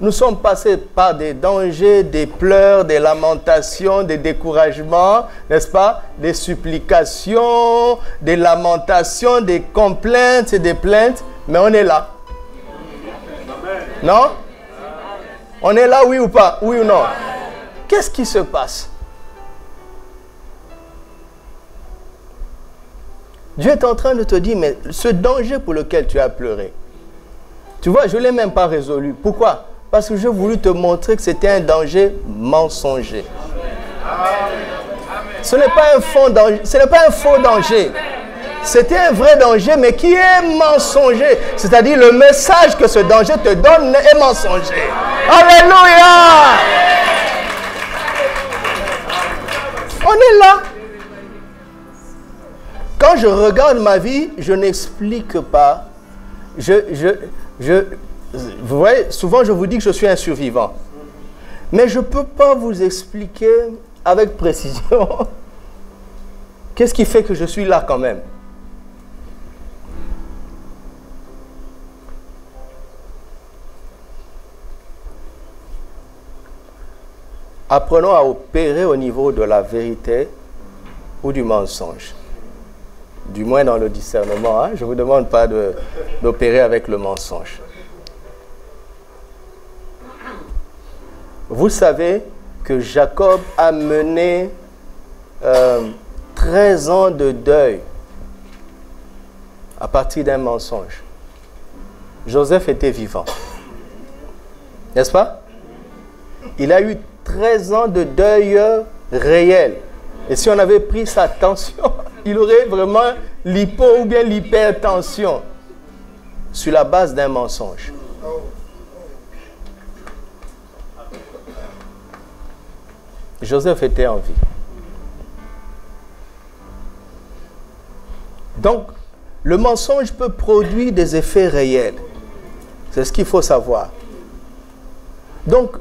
nous sommes passés par des dangers, des pleurs, des lamentations, des découragements, n'est-ce pas? Des supplications, des lamentations, des complaintes et des plaintes, mais on est là. Non? On est là, oui ou pas? Oui ou non? Qu'est-ce qui se passe? Dieu est en train de te dire, mais ce danger pour lequel tu as pleuré, tu vois, je ne l'ai même pas résolu. Pourquoi? Parce que j'ai voulu te montrer que c'était un danger mensonger. Ce n'est pas un faux danger. Ce n'est pas un faux danger. C'était un vrai danger, mais qui est mensonger? C'est-à-dire le message que ce danger te donne est mensonger. Alléluia. On est là. Quand je regarde ma vie, je n'explique pas. Je, je, je, vous voyez, souvent je vous dis que je suis un survivant. Mais je ne peux pas vous expliquer avec précision qu'est-ce qui fait que je suis là quand même. Apprenons à opérer au niveau de la vérité ou du mensonge du moins dans le discernement. Hein. Je ne vous demande pas d'opérer avec le mensonge. Vous savez que Jacob a mené 13 euh, ans de deuil à partir d'un mensonge. Joseph était vivant. N'est-ce pas? Il a eu 13 ans de deuil réel. Et si on avait pris sa tension, il aurait vraiment l'hypo ou bien l'hypertension sur la base d'un mensonge. Joseph était en vie. Donc, le mensonge peut produire des effets réels. C'est ce qu'il faut savoir. Donc,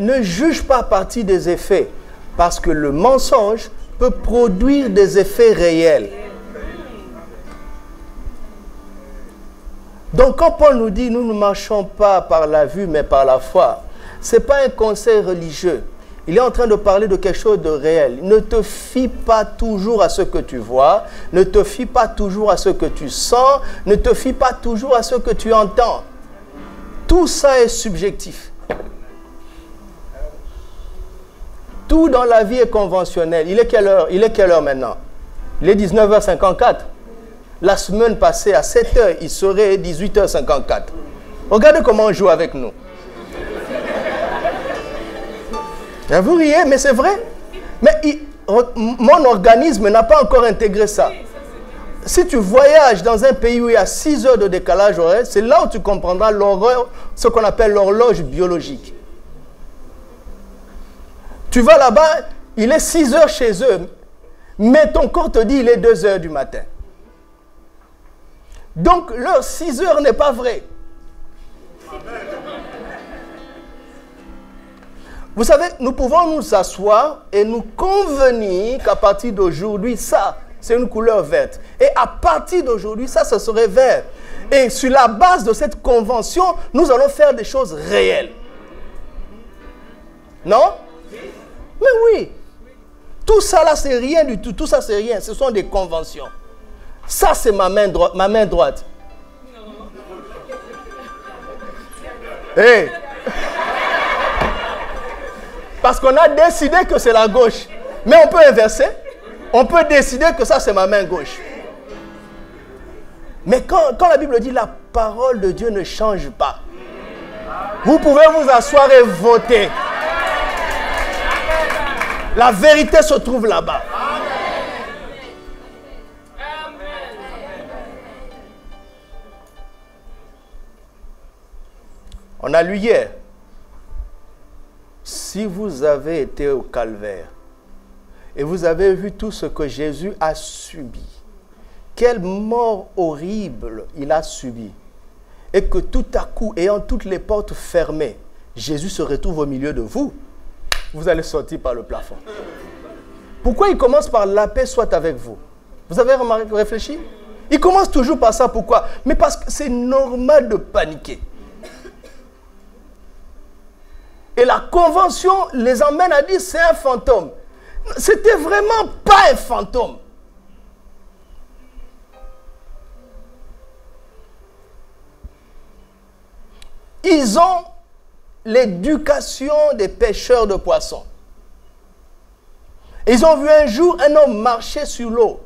ne juge pas à des effets, parce que le mensonge peut produire des effets réels. Donc quand Paul nous dit nous ne marchons pas par la vue mais par la foi, ce n'est pas un conseil religieux. Il est en train de parler de quelque chose de réel. Ne te fie pas toujours à ce que tu vois, ne te fie pas toujours à ce que tu sens, ne te fie pas toujours à ce que tu entends. Tout ça est subjectif. Tout dans la vie est conventionnel. Il est quelle heure? Il est quelle heure maintenant? Il est 19h54. La semaine passée, à 7h, il serait 18h54. Regardez comment on joue avec nous. Vous riez, mais c'est vrai. Mais mon organisme n'a pas encore intégré ça. Si tu voyages dans un pays où il y a 6 heures de décalage horaire, c'est là où tu comprendras ce qu'on appelle l'horloge biologique. Tu vas là-bas, il est 6 heures chez eux, mais ton corps te dit il est 2 heures du matin. Donc leur 6 heures n'est pas vrai. Vous savez, nous pouvons nous asseoir et nous convenir qu'à partir d'aujourd'hui, ça, c'est une couleur verte. Et à partir d'aujourd'hui, ça, ce serait vert. Et sur la base de cette convention, nous allons faire des choses réelles. Non? Mais oui. Tout ça là, c'est rien du tout. Tout ça, c'est rien. Ce sont des conventions. Ça, c'est ma main, droite, ma main droite. Parce qu'on a décidé que c'est la gauche. Mais on peut inverser. On peut décider que ça, c'est ma main gauche. Mais quand, quand la Bible dit la parole de Dieu ne change pas, vous pouvez vous asseoir et voter. La vérité se trouve là-bas. On a lu hier, si vous avez été au calvaire et vous avez vu tout ce que Jésus a subi, quelle mort horrible il a subi. Et que tout à coup, ayant toutes les portes fermées, Jésus se retrouve au milieu de vous, vous allez sortir par le plafond. Pourquoi il commence par la paix soit avec vous? Vous avez réfléchi? Il commence toujours par ça. Pourquoi? Mais parce que c'est normal de paniquer. Et la convention les emmène à dire c'est un fantôme. C'était vraiment pas un fantôme. Ils ont l'éducation des pêcheurs de poissons. Ils ont vu un jour un homme marcher sur l'eau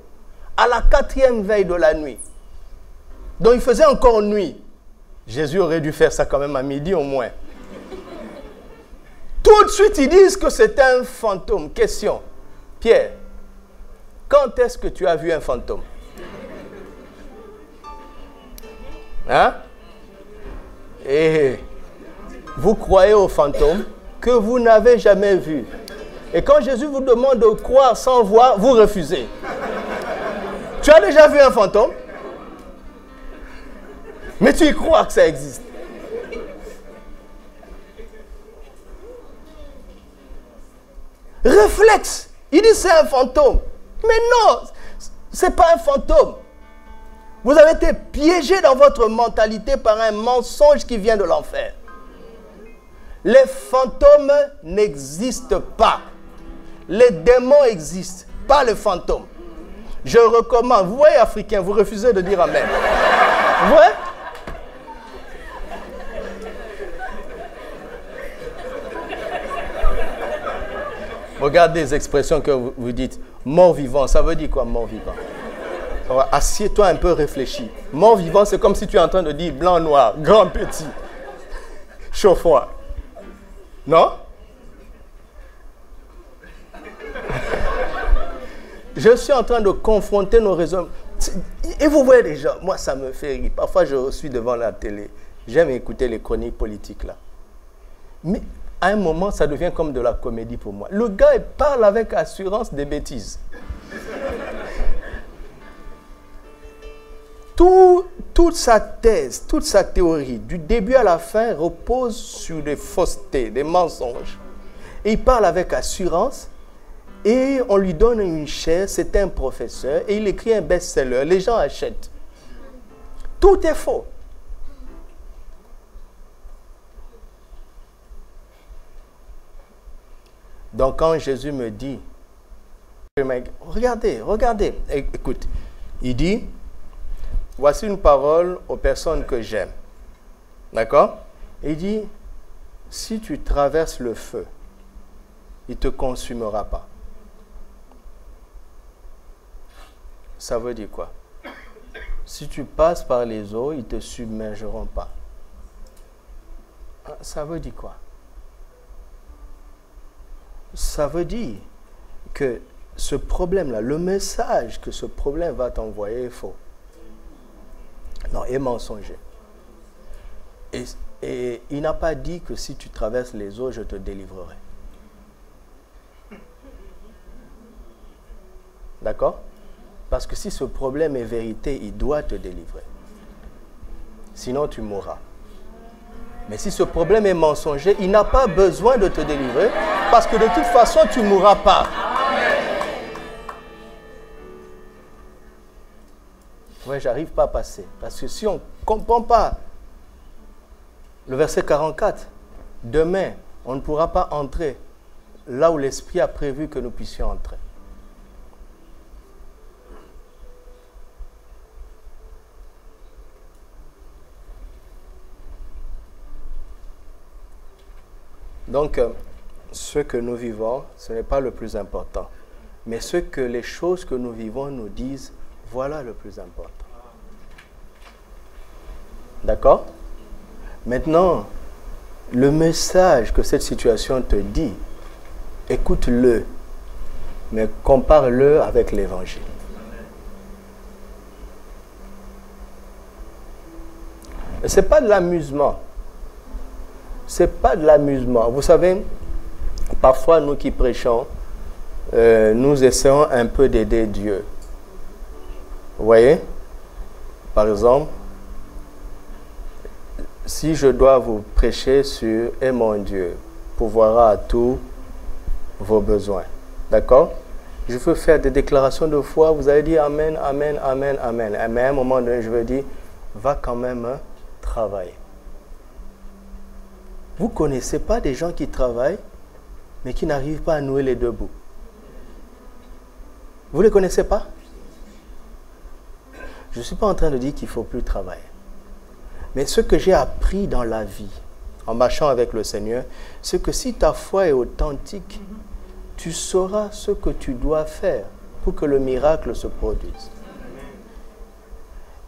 à la quatrième veille de la nuit. Donc il faisait encore nuit. Jésus aurait dû faire ça quand même à midi au moins. Tout de suite, ils disent que c'est un fantôme. Question. Pierre, quand est-ce que tu as vu un fantôme? Hein? Et vous croyez aux fantômes que vous n'avez jamais vus. Et quand Jésus vous demande de croire sans voir, vous refusez. Tu as déjà vu un fantôme? Mais tu y crois que ça existe. Réflexe. Il dit c'est un fantôme. Mais non, c'est pas un fantôme. Vous avez été piégé dans votre mentalité par un mensonge qui vient de l'enfer. Les fantômes n'existent pas. Les démons existent, pas les fantômes. Je recommande, vous voyez africain, vous refusez de dire Amen. Vous voyez? Regardez les expressions que vous, dites. Mort vivant, ça veut dire quoi mort vivant? Assieds-toi un peu, réfléchis. Mort vivant, c'est comme si tu es en train de dire blanc, noir, grand, petit, chaud. Non Je suis en train de confronter nos raisons. Et vous voyez déjà, moi ça me fait rire. Parfois je suis devant la télé. J'aime écouter les chroniques politiques là. Mais à un moment, ça devient comme de la comédie pour moi. Le gars, il parle avec assurance des bêtises. Toute sa thèse, toute sa théorie, du début à la fin, repose sur des faussetés, des mensonges. Et il parle avec assurance et on lui donne une chaire, c'est un professeur, et il écrit un best-seller, les gens achètent. Tout est faux. Donc quand Jésus me dit, regardez, regardez, écoute, il dit, voici une parole aux personnes que j'aime. D'accord? Il dit, si tu traverses le feu, il ne te consumera pas. Ça veut dire quoi? Si tu passes par les eaux, ils ne te submergeront pas. Ah, ça veut dire quoi? Ça veut dire que ce problème-là, le message que ce problème va t'envoyer est faux. Non, est mensonger. Et, et il n'a pas dit que si tu traverses les eaux, je te délivrerai. D'accord? Parce que si ce problème est vérité, il doit te délivrer. Sinon, tu mourras. Mais si ce problème est mensonger, il n'a pas besoin de te délivrer parce que de toute façon, tu ne mourras pas. Oui, j'arrive pas à passer. Parce que si on ne comprend pas le verset 44, demain, on ne pourra pas entrer là où l'Esprit a prévu que nous puissions entrer. Donc, euh, ce que nous vivons, ce n'est pas le plus important. Mais ce que les choses que nous vivons nous disent, voilà le plus important. D'accord? Maintenant, le message que cette situation te dit, écoute-le, mais compare-le avec l'évangile. Ce n'est pas de l'amusement c'est pas de l'amusement. Vous savez, parfois nous qui prêchons, euh, nous essayons un peu d'aider Dieu. Vous voyez? Par exemple, si je dois vous prêcher sur Et mon Dieu pourvoira à tous vos besoins. D'accord? Je veux faire des déclarations de foi. Vous allez dire Amen, Amen, Amen, Amen. Mais à un moment donné, je veux dire Va quand même travailler. Vous ne connaissez pas des gens qui travaillent, mais qui n'arrivent pas à nouer les deux bouts. Vous ne les connaissez pas? Je ne suis pas en train de dire qu'il ne faut plus travailler. Mais ce que j'ai appris dans la vie, en marchant avec le Seigneur, c'est que si ta foi est authentique, tu sauras ce que tu dois faire pour que le miracle se produise.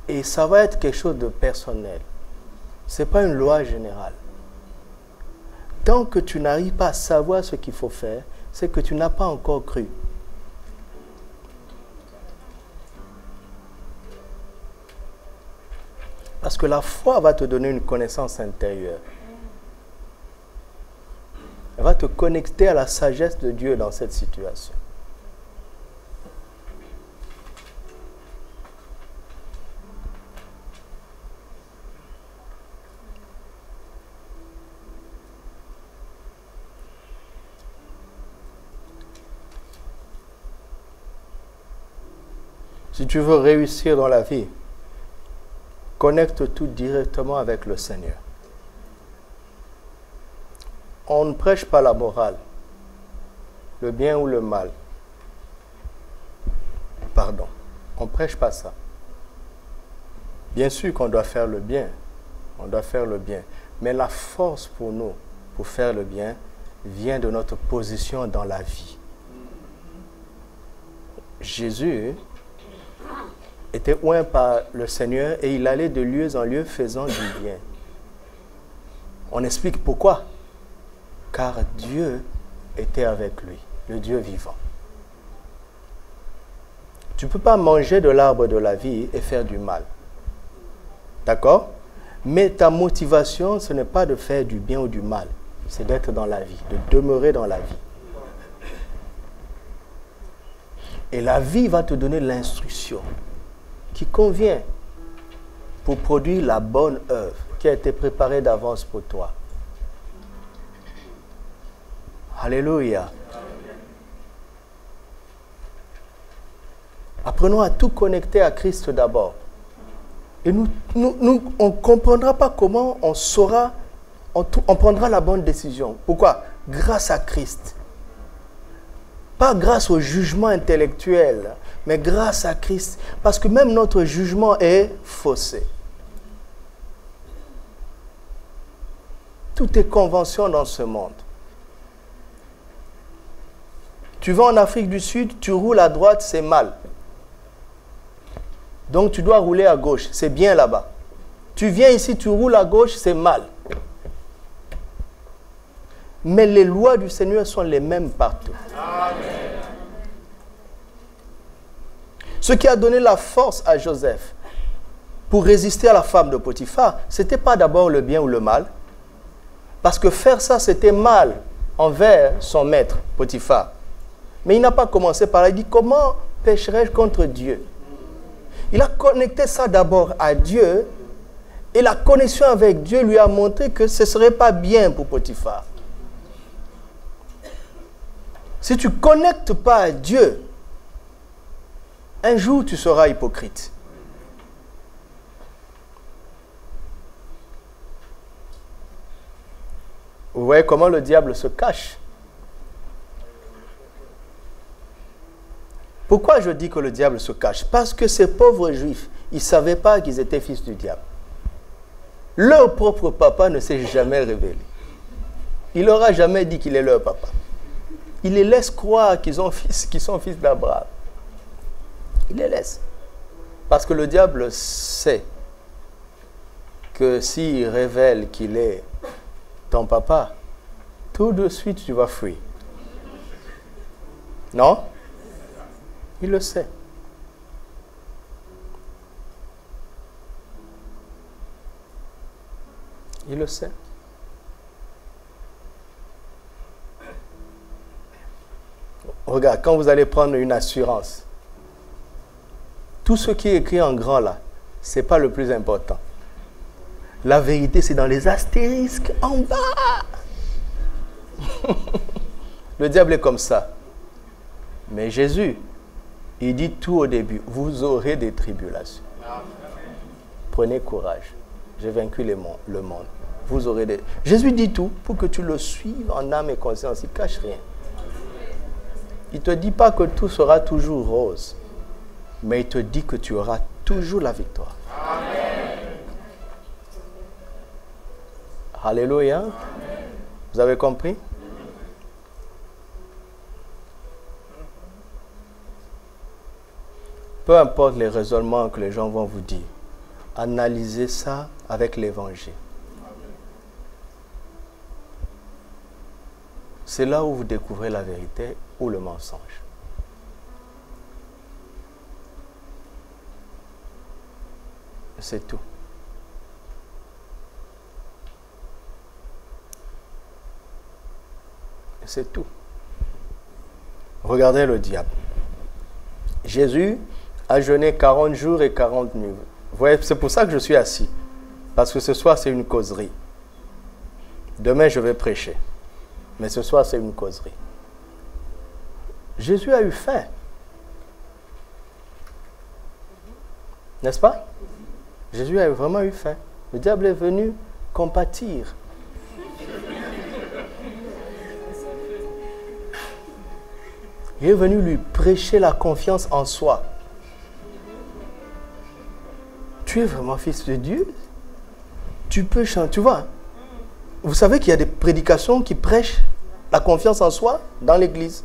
Et ça va être quelque chose de personnel. Ce n'est pas une loi générale. Tant que tu n'arrives pas à savoir ce qu'il faut faire, c'est que tu n'as pas encore cru. Parce que la foi va te donner une connaissance intérieure. Elle va te connecter à la sagesse de Dieu dans cette situation. Si tu veux réussir dans la vie, connecte tout directement avec le Seigneur. On ne prêche pas la morale, le bien ou le mal. Pardon, on ne prêche pas ça. Bien sûr qu'on doit faire le bien, on doit faire le bien, mais la force pour nous, pour faire le bien, vient de notre position dans la vie. Jésus était oint par le Seigneur et il allait de lieu en lieu faisant du bien. On explique pourquoi. Car Dieu était avec lui, le Dieu vivant. Tu ne peux pas manger de l'arbre de la vie et faire du mal. D'accord? Mais ta motivation, ce n'est pas de faire du bien ou du mal, c'est d'être dans la vie, de demeurer dans la vie. Et la vie va te donner l'instruction qui convient pour produire la bonne œuvre qui a été préparée d'avance pour toi. Alléluia. Apprenons à tout connecter à Christ d'abord. Et nous, nous, on ne comprendra pas comment on saura, on prendra la bonne décision. Pourquoi? Grâce à Christ. Pas grâce au jugement intellectuel, mais grâce à Christ. Parce que même notre jugement est faussé. Tout est convention dans ce monde. Tu vas en Afrique du Sud, tu roules à droite, c'est mal. Donc tu dois rouler à gauche, c'est bien là-bas. Tu viens ici, tu roules à gauche, c'est mal. Mais les lois du Seigneur sont les mêmes partout. Ce qui a donné la force à Joseph pour résister à la femme de Potiphar, ce n'était pas d'abord le bien ou le mal. Parce que faire ça, c'était mal envers son maître, Potiphar. Mais il n'a pas commencé par là. Il dit, comment pécherai-je contre Dieu? Il a connecté ça d'abord à Dieu. Et la connexion avec Dieu lui a montré que ce ne serait pas bien pour Potiphar. Si tu ne connectes pas à Dieu, un jour tu seras hypocrite. Vous voyez comment le diable se cache? Pourquoi je dis que le diable se cache? Parce que ces pauvres juifs, ils ne savaient pas qu'ils étaient fils du diable. Leur propre papa ne s'est jamais révélé. Il n'aura jamais dit qu'il est leur papa il les laisse croire qu'ils fils, sont fils d'Abraham. Il les laisse. Parce que le diable sait que s'il révèle qu'il est ton papa, tout de suite tu vas fuir. Non? Il le sait. Il le sait. Regarde, quand vous allez prendre une assurance, Tout ce qui est écrit en grand là, ce n'est pas le plus important. La vérité, c'est dans les astérisques en bas. le diable est comme ça. Mais Jésus, il dit tout au début, vous aurez des tribulations. Prenez courage. J'ai vaincu le monde. Vous aurez des... Jésus dit tout pour que tu le suives en âme et conscience. Il ne cache rien. Il ne te dit pas que tout sera toujours rose, mais il te dit que tu auras toujours la victoire. Alléluia. Vous avez compris? Peu importe les raisonnements que les gens vont vous dire, analysez ça avec l'évangile. C'est là où vous découvrez la vérité ou le mensonge. C'est tout. C'est tout. Regardez le diable. Jésus a jeûné 40 jours et 40 nuits. Vous voyez, c'est pour ça que je suis assis. Parce que ce soir, c'est une causerie. Demain, je vais prêcher. Mais ce soir, c'est une causerie. Jésus a eu faim. N'est-ce pas? Jésus a vraiment eu faim. Le diable est venu compatir. Il est venu lui prêcher la confiance en soi. Tu es vraiment fils de Dieu? Tu peux chanter. Tu vois Vous savez qu'il y a des prédications qui prêchent la confiance en soi dans l'église.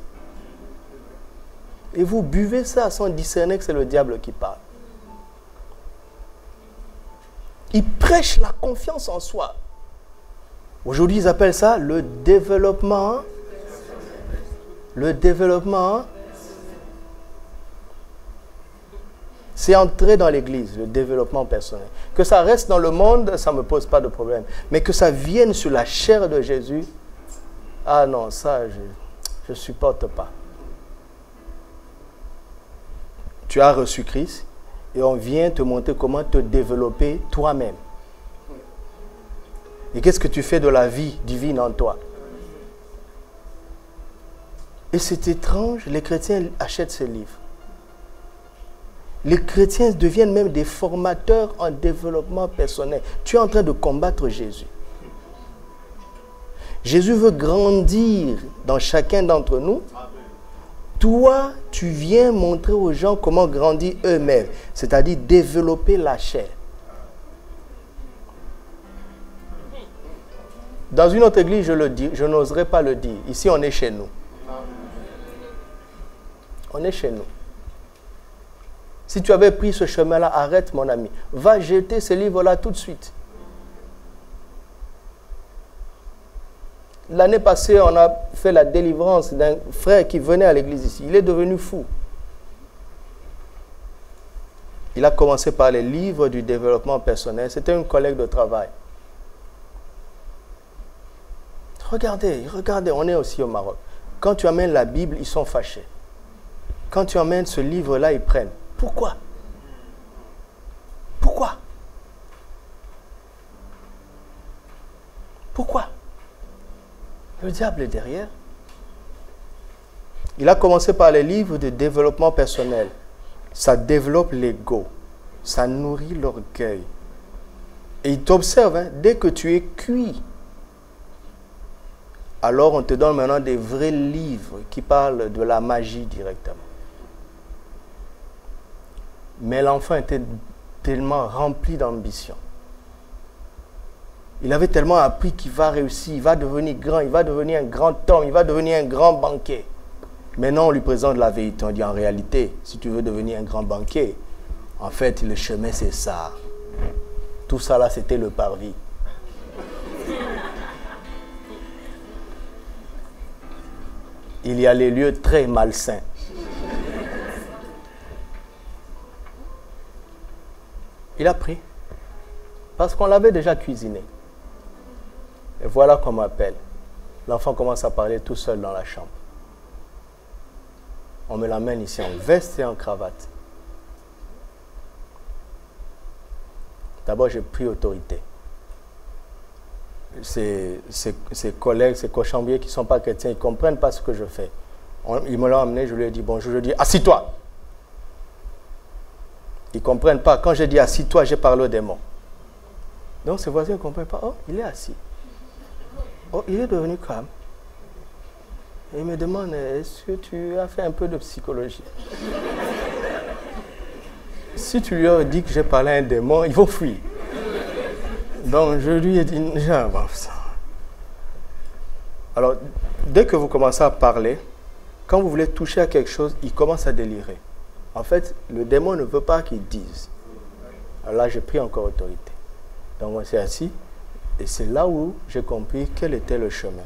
Et vous buvez ça sans discerner que c'est le diable qui parle. Il prêche la confiance en soi. Aujourd'hui, ils appellent ça le développement. Le développement. C'est entrer dans l'église, le développement personnel. Que ça reste dans le monde, ça ne me pose pas de problème. Mais que ça vienne sur la chair de Jésus, ah non, ça, je ne supporte pas. Tu as reçu Christ, et on vient te montrer comment te développer toi-même. Et qu'est-ce que tu fais de la vie divine en toi? Et c'est étrange, les chrétiens achètent ces livres. Les chrétiens deviennent même des formateurs en développement personnel. Tu es en train de combattre Jésus. Jésus veut grandir dans chacun d'entre nous toi, tu viens montrer aux gens comment grandir eux-mêmes, c'est-à-dire développer la chair. Dans une autre église, je le dis, je n'oserais pas le dire. Ici, on est chez nous. On est chez nous. Si tu avais pris ce chemin-là, arrête mon ami. Va jeter ce livre-là tout de suite. L'année passée, on a fait la délivrance d'un frère qui venait à l'église ici. Il est devenu fou. Il a commencé par les livres du développement personnel. C'était un collègue de travail. Regardez, regardez, on est aussi au Maroc. Quand tu amènes la Bible, ils sont fâchés. Quand tu amènes ce livre-là, ils prennent. Pourquoi? Pourquoi? Pourquoi? Le diable est derrière. Il a commencé par les livres de développement personnel. Ça développe l'ego. Ça nourrit l'orgueil. Et il t'observe, hein, dès que tu es cuit, alors on te donne maintenant des vrais livres qui parlent de la magie directement. Mais l'enfant était tellement rempli d'ambition. Il avait tellement appris qu'il va réussir, il va devenir grand, il va devenir un grand homme, il va devenir un grand banquier. Maintenant, on lui présente la vérité. On dit en réalité, si tu veux devenir un grand banquier, en fait, le chemin, c'est ça. Tout ça là, c'était le parvis. Il y a les lieux très malsains. Il a pris. Parce qu'on l'avait déjà cuisiné. Et voilà qu'on m'appelle. L'enfant commence à parler tout seul dans la chambre. On me l'amène ici en veste et en cravate. D'abord, j'ai pris autorité. Ces, collègues, ces cochambiers qui ne sont pas chrétiens, ils ne comprennent pas ce que je fais. ils me l'ont amené, je lui ai dit bonjour, je lui ai dit assis-toi. Ils ne comprennent pas. Quand j'ai dit assis-toi, j'ai parlé au démon. Donc ces voisins ne comprennent pas. Oh, il est assis. Oh, il est devenu calme. Il me demande, est-ce que tu as fait un peu de psychologie? Si tu lui as dit que j'ai parlé à un démon, il vont fuir. Donc je lui ai dit, j'avance. Alors, dès que vous commencez à parler, quand vous voulez toucher à quelque chose, il commence à délirer. En fait, le démon ne veut pas qu'il dise. Alors là, j'ai pris encore autorité. Donc, moi, c'est assis. Et c'est là où j'ai compris quel était le chemin.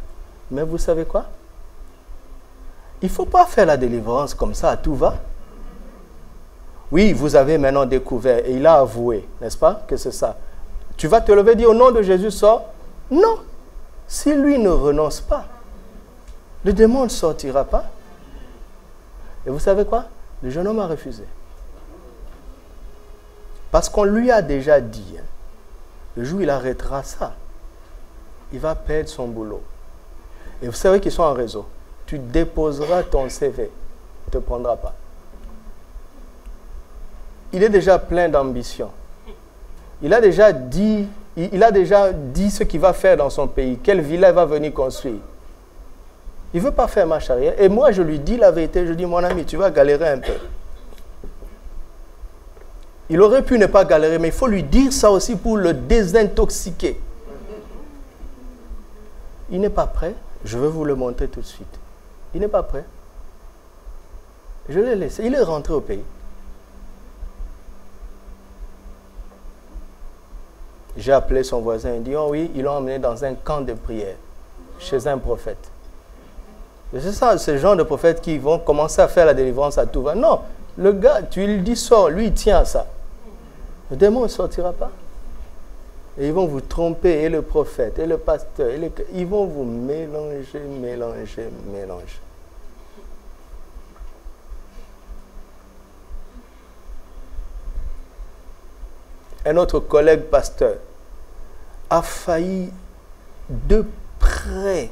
Mais vous savez quoi? Il ne faut pas faire la délivrance comme ça, tout va. Oui, vous avez maintenant découvert, et il a avoué, n'est-ce pas, que c'est ça. Tu vas te lever et dire au nom de Jésus, sors. Non. Si lui ne renonce pas, le démon ne sortira pas. Et vous savez quoi? Le jeune homme a refusé. Parce qu'on lui a déjà dit, hein, le jour où il arrêtera ça, il va perdre son boulot. Et vous savez qu'ils sont en réseau. Tu déposeras ton CV. Il ne te prendra pas. Il est déjà plein d'ambition. Il a déjà dit, il a déjà dit ce qu'il va faire dans son pays, quelle villa il va venir construire. Il ne veut pas faire marche arrière. Et moi, je lui dis la vérité. Je dis, mon ami, tu vas galérer un peu. Il aurait pu ne pas galérer, mais il faut lui dire ça aussi pour le désintoxiquer. Il n'est pas prêt. Je vais vous le montrer tout de suite. Il n'est pas prêt. Je l'ai laissé. Il est rentré au pays. J'ai appelé son voisin. Il dit, oh oui, ils l'ont emmené dans un camp de prière, chez un prophète. C'est ça, ce genre de prophètes qui vont commencer à faire la délivrance à tout va. Non, le gars, tu lui dis sort, lui il tient à ça. Le démon ne sortira pas. Et ils vont vous tromper, et le prophète, et le pasteur, et ils vont vous mélanger, mélanger, mélanger. Un autre collègue pasteur a failli de près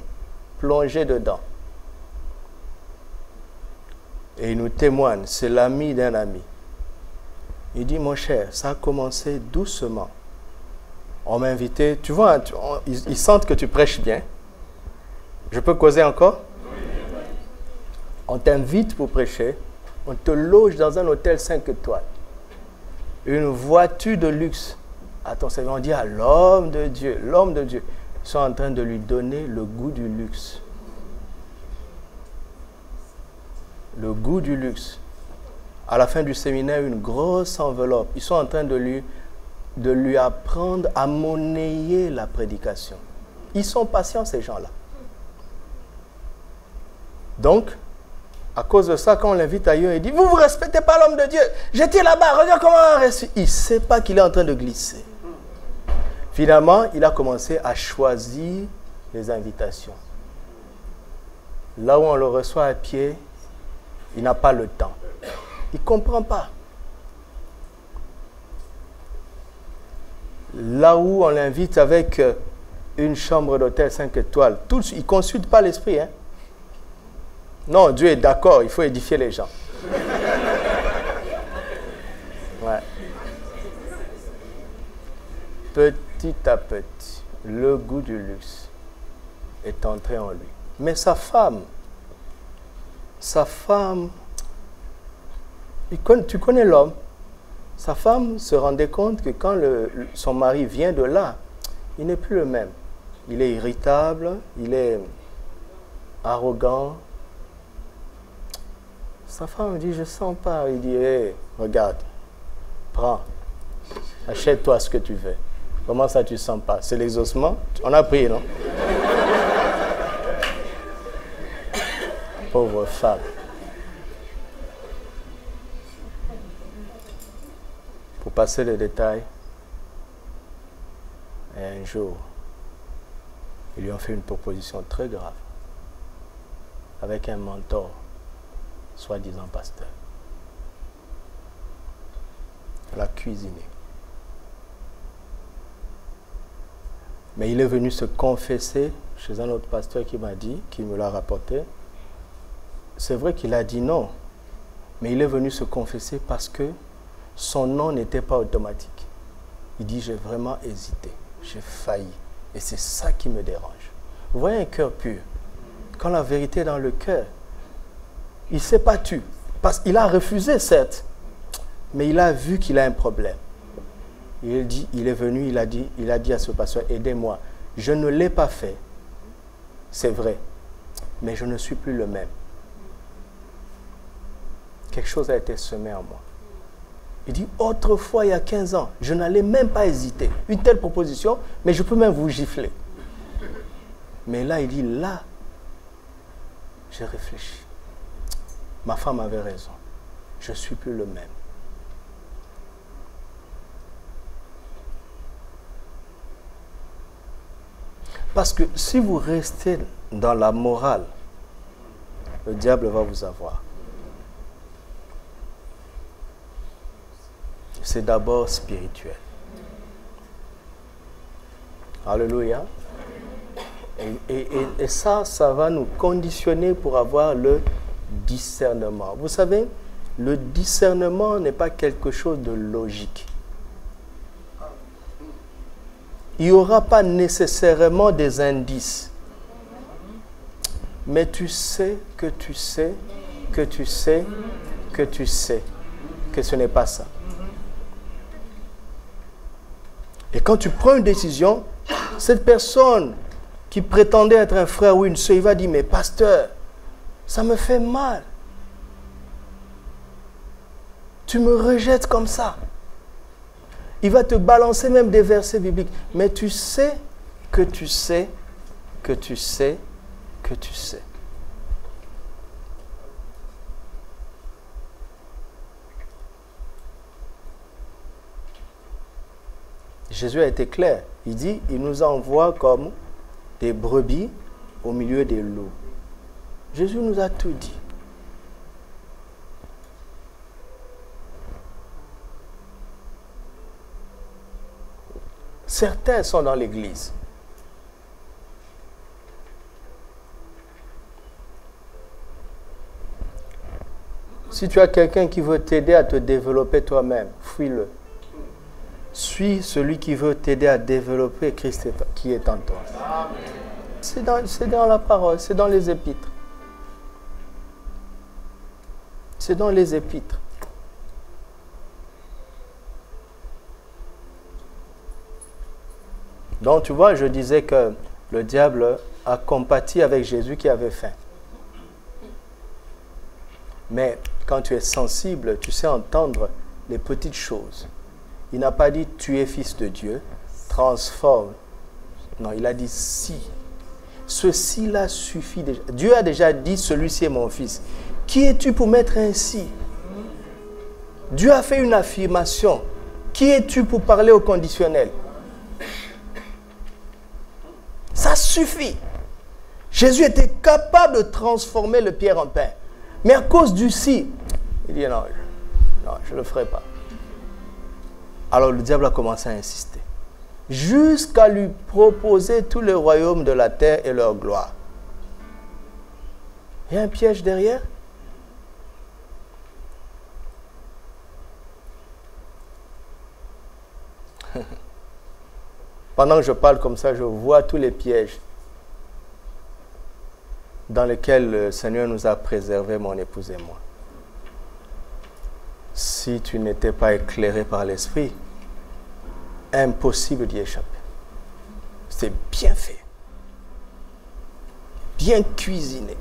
plonger dedans. Et il nous témoigne, c'est l'ami d'un ami. Il dit, mon cher, ça a commencé doucement. On m'a invité, tu vois, ils, sentent que tu prêches bien. Je peux causer encore? On t'invite pour prêcher. On te loge dans un hôtel 5 étoiles. Une voiture de luxe. Attention, on dit à l'homme de Dieu, l'homme de Dieu. Ils sont en train de lui donner le goût du luxe. Le goût du luxe. À la fin du séminaire, une grosse enveloppe. Ils sont en train de lui apprendre à monnayer la prédication. Ils sont patients, ces gens-là. Donc, à cause de ça, quand on l'invite ailleurs, il dit, vous ne vous respectez pas l'homme de Dieu. J'étais là-bas, regarde comment on a reçu. Il ne sait pas qu'il est en train de glisser. Finalement, il a commencé à choisir les invitations. Là où on le reçoit à pied, il n'a pas le temps. Il ne comprend pas. là où on l'invite avec euh, une chambre d'hôtel 5 étoiles, tout, il ne consulte pas l'esprit. Hein. Non, Dieu est d'accord, il faut édifier les gens. Petit à petit, le goût du luxe est entré en lui. Mais sa femme, sa femme, tu connais l'homme, sa femme se rendait compte que quand son mari vient de là, il n'est plus le même. Il est irritable, il est arrogant. Sa femme dit, je sens pas. Il dit, regarde, prends, achète-toi ce que tu veux. Comment ça, tu sens pas? C'est l'exaucement? On a pris, non? Pauvre femme. Pour passer les détails, un jour, ils lui ont fait une proposition très grave avec un mentor, soi-disant pasteur. La cuisiner. Mais il est venu se confesser chez un autre pasteur qui m'a dit, qui me l'a rapporté. C'est vrai qu'il a dit non, mais il est venu se confesser parce que son nom n'était pas automatique. Il dit, j'ai vraiment hésité, j'ai failli. Et c'est ça qui me dérange. Vous voyez un cœur pur. Quand la vérité est dans le cœur, il ne s'est pas tu. Parce qu'il a refusé, certes, mais il a vu qu'il a un problème. Il, dit, il est venu, il a dit, il a dit à ce pasteur, aidez-moi. Je ne l'ai pas fait, c'est vrai, mais je ne suis plus le même. Quelque chose a été semé en moi. Il dit, autrefois, il y a 15 ans, je n'allais même pas hésiter. Une telle proposition, mais je peux même vous gifler. Mais là, il dit, là, j'ai réfléchi. Ma femme avait raison. Je ne suis plus le même. Parce que si vous restez dans la morale, le diable va vous avoir. C'est d'abord spirituel. Alléluia. Et, ça, ça va nous conditionner pour avoir le discernement. Vous savez, le discernement n'est pas quelque chose de logique. Il n'y aura pas nécessairement des indices. Mais tu sais que tu sais que tu sais que tu sais que ce n'est pas ça. Et quand tu prends une décision, cette personne qui prétendait être un frère ou une soeur, il va dire, mais pasteur, ça me fait mal. Tu me rejettes comme ça. Il va te balancer même des versets bibliques. Mais tu sais que tu sais que tu sais que tu sais. Jésus a été clair. Il dit, il nous envoie comme des brebis au milieu des loups. Jésus nous a tout dit. Certains sont dans l'Église. Si tu as quelqu'un qui veut t'aider à te développer toi-même, fuis-le. Suis celui qui veut t'aider à développer Christ qui est en toi. C'est dans, la parole, c'est dans les épîtres. C'est dans les épîtres. Donc tu vois, je disais que le diable a compati avec Jésus qui avait faim. Mais quand tu es sensible, tu sais entendre les petites choses. Il n'a pas dit tu es fils de Dieu, transforme. Non, il a dit si. Ceci-là suffit déjà. Dieu a déjà dit celui-ci est mon fils. Qui es-tu pour mettre ainsi? Dieu a fait une affirmation. Qui es-tu pour parler au conditionnel? Ça suffit. Jésus était capable de transformer le pierre en pain. Mais à cause du si, il dit non, non je ne le ferai pas. Alors le diable a commencé à insister. Jusqu'à lui proposer tout le royaume de la terre et leur gloire. Il y a un piège derrière Pendant que je parle comme ça, je vois tous les pièges dans lesquels le Seigneur nous a préservés, mon épouse et moi. Si tu n'étais pas éclairé par l'Esprit, impossible d'y échapper. C'est bien fait, bien cuisiné.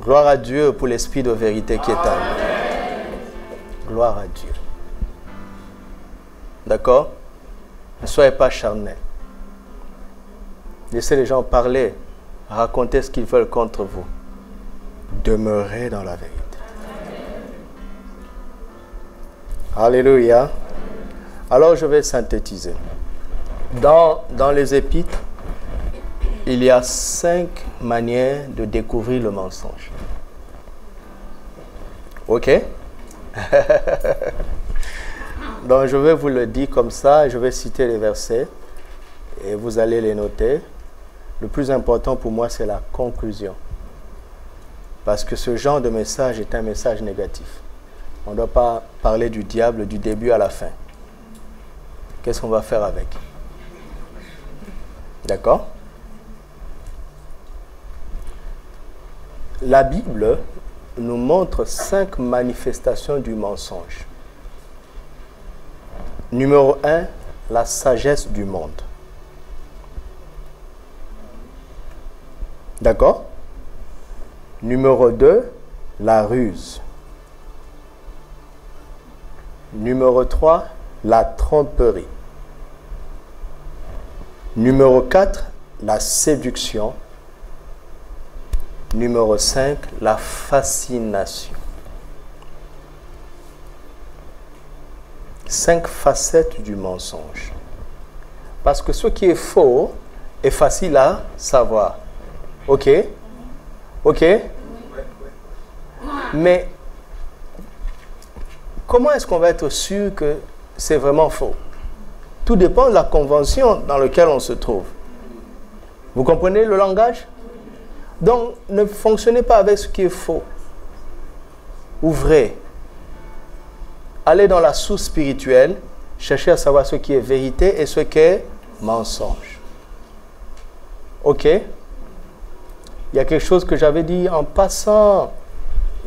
Gloire à Dieu pour l'esprit de vérité qui est en nous. Gloire à Dieu. D'accord? Ne soyez pas charnel. Laissez les gens parler, raconter ce qu'ils veulent contre vous. Demeurez dans la vérité. Alléluia. Alors je vais synthétiser. Dans, les épîtres, il y a cinq manières de découvrir le mensonge. OK? Donc je vais vous le dire comme ça, je vais citer les versets et vous allez les noter. Le plus important pour moi, c'est la conclusion. Parce que ce genre de message est un message négatif. On ne doit pas parler du diable du début à la fin. Qu'est-ce qu'on va faire avec? D'accord? La Bible nous montre cinq manifestations du mensonge. Numéro un, la sagesse du monde. D'accord? Numéro 2, la ruse. Numéro 3, la tromperie. Numéro 4, la séduction. Numéro 5, la fascination. Cinq facettes du mensonge. Parce que ce qui est faux est facile à savoir. OK? OK? Mais comment est-ce qu'on va être sûr que c'est vraiment faux Tout dépend de la convention dans laquelle on se trouve. Vous comprenez le langage? Donc, ne fonctionnez pas avec ce qui est faux ou vrai. Allez dans la source spirituelle, cherchez à savoir ce qui est vérité et ce qui est mensonge. OK? Il y a quelque chose que j'avais dit en passant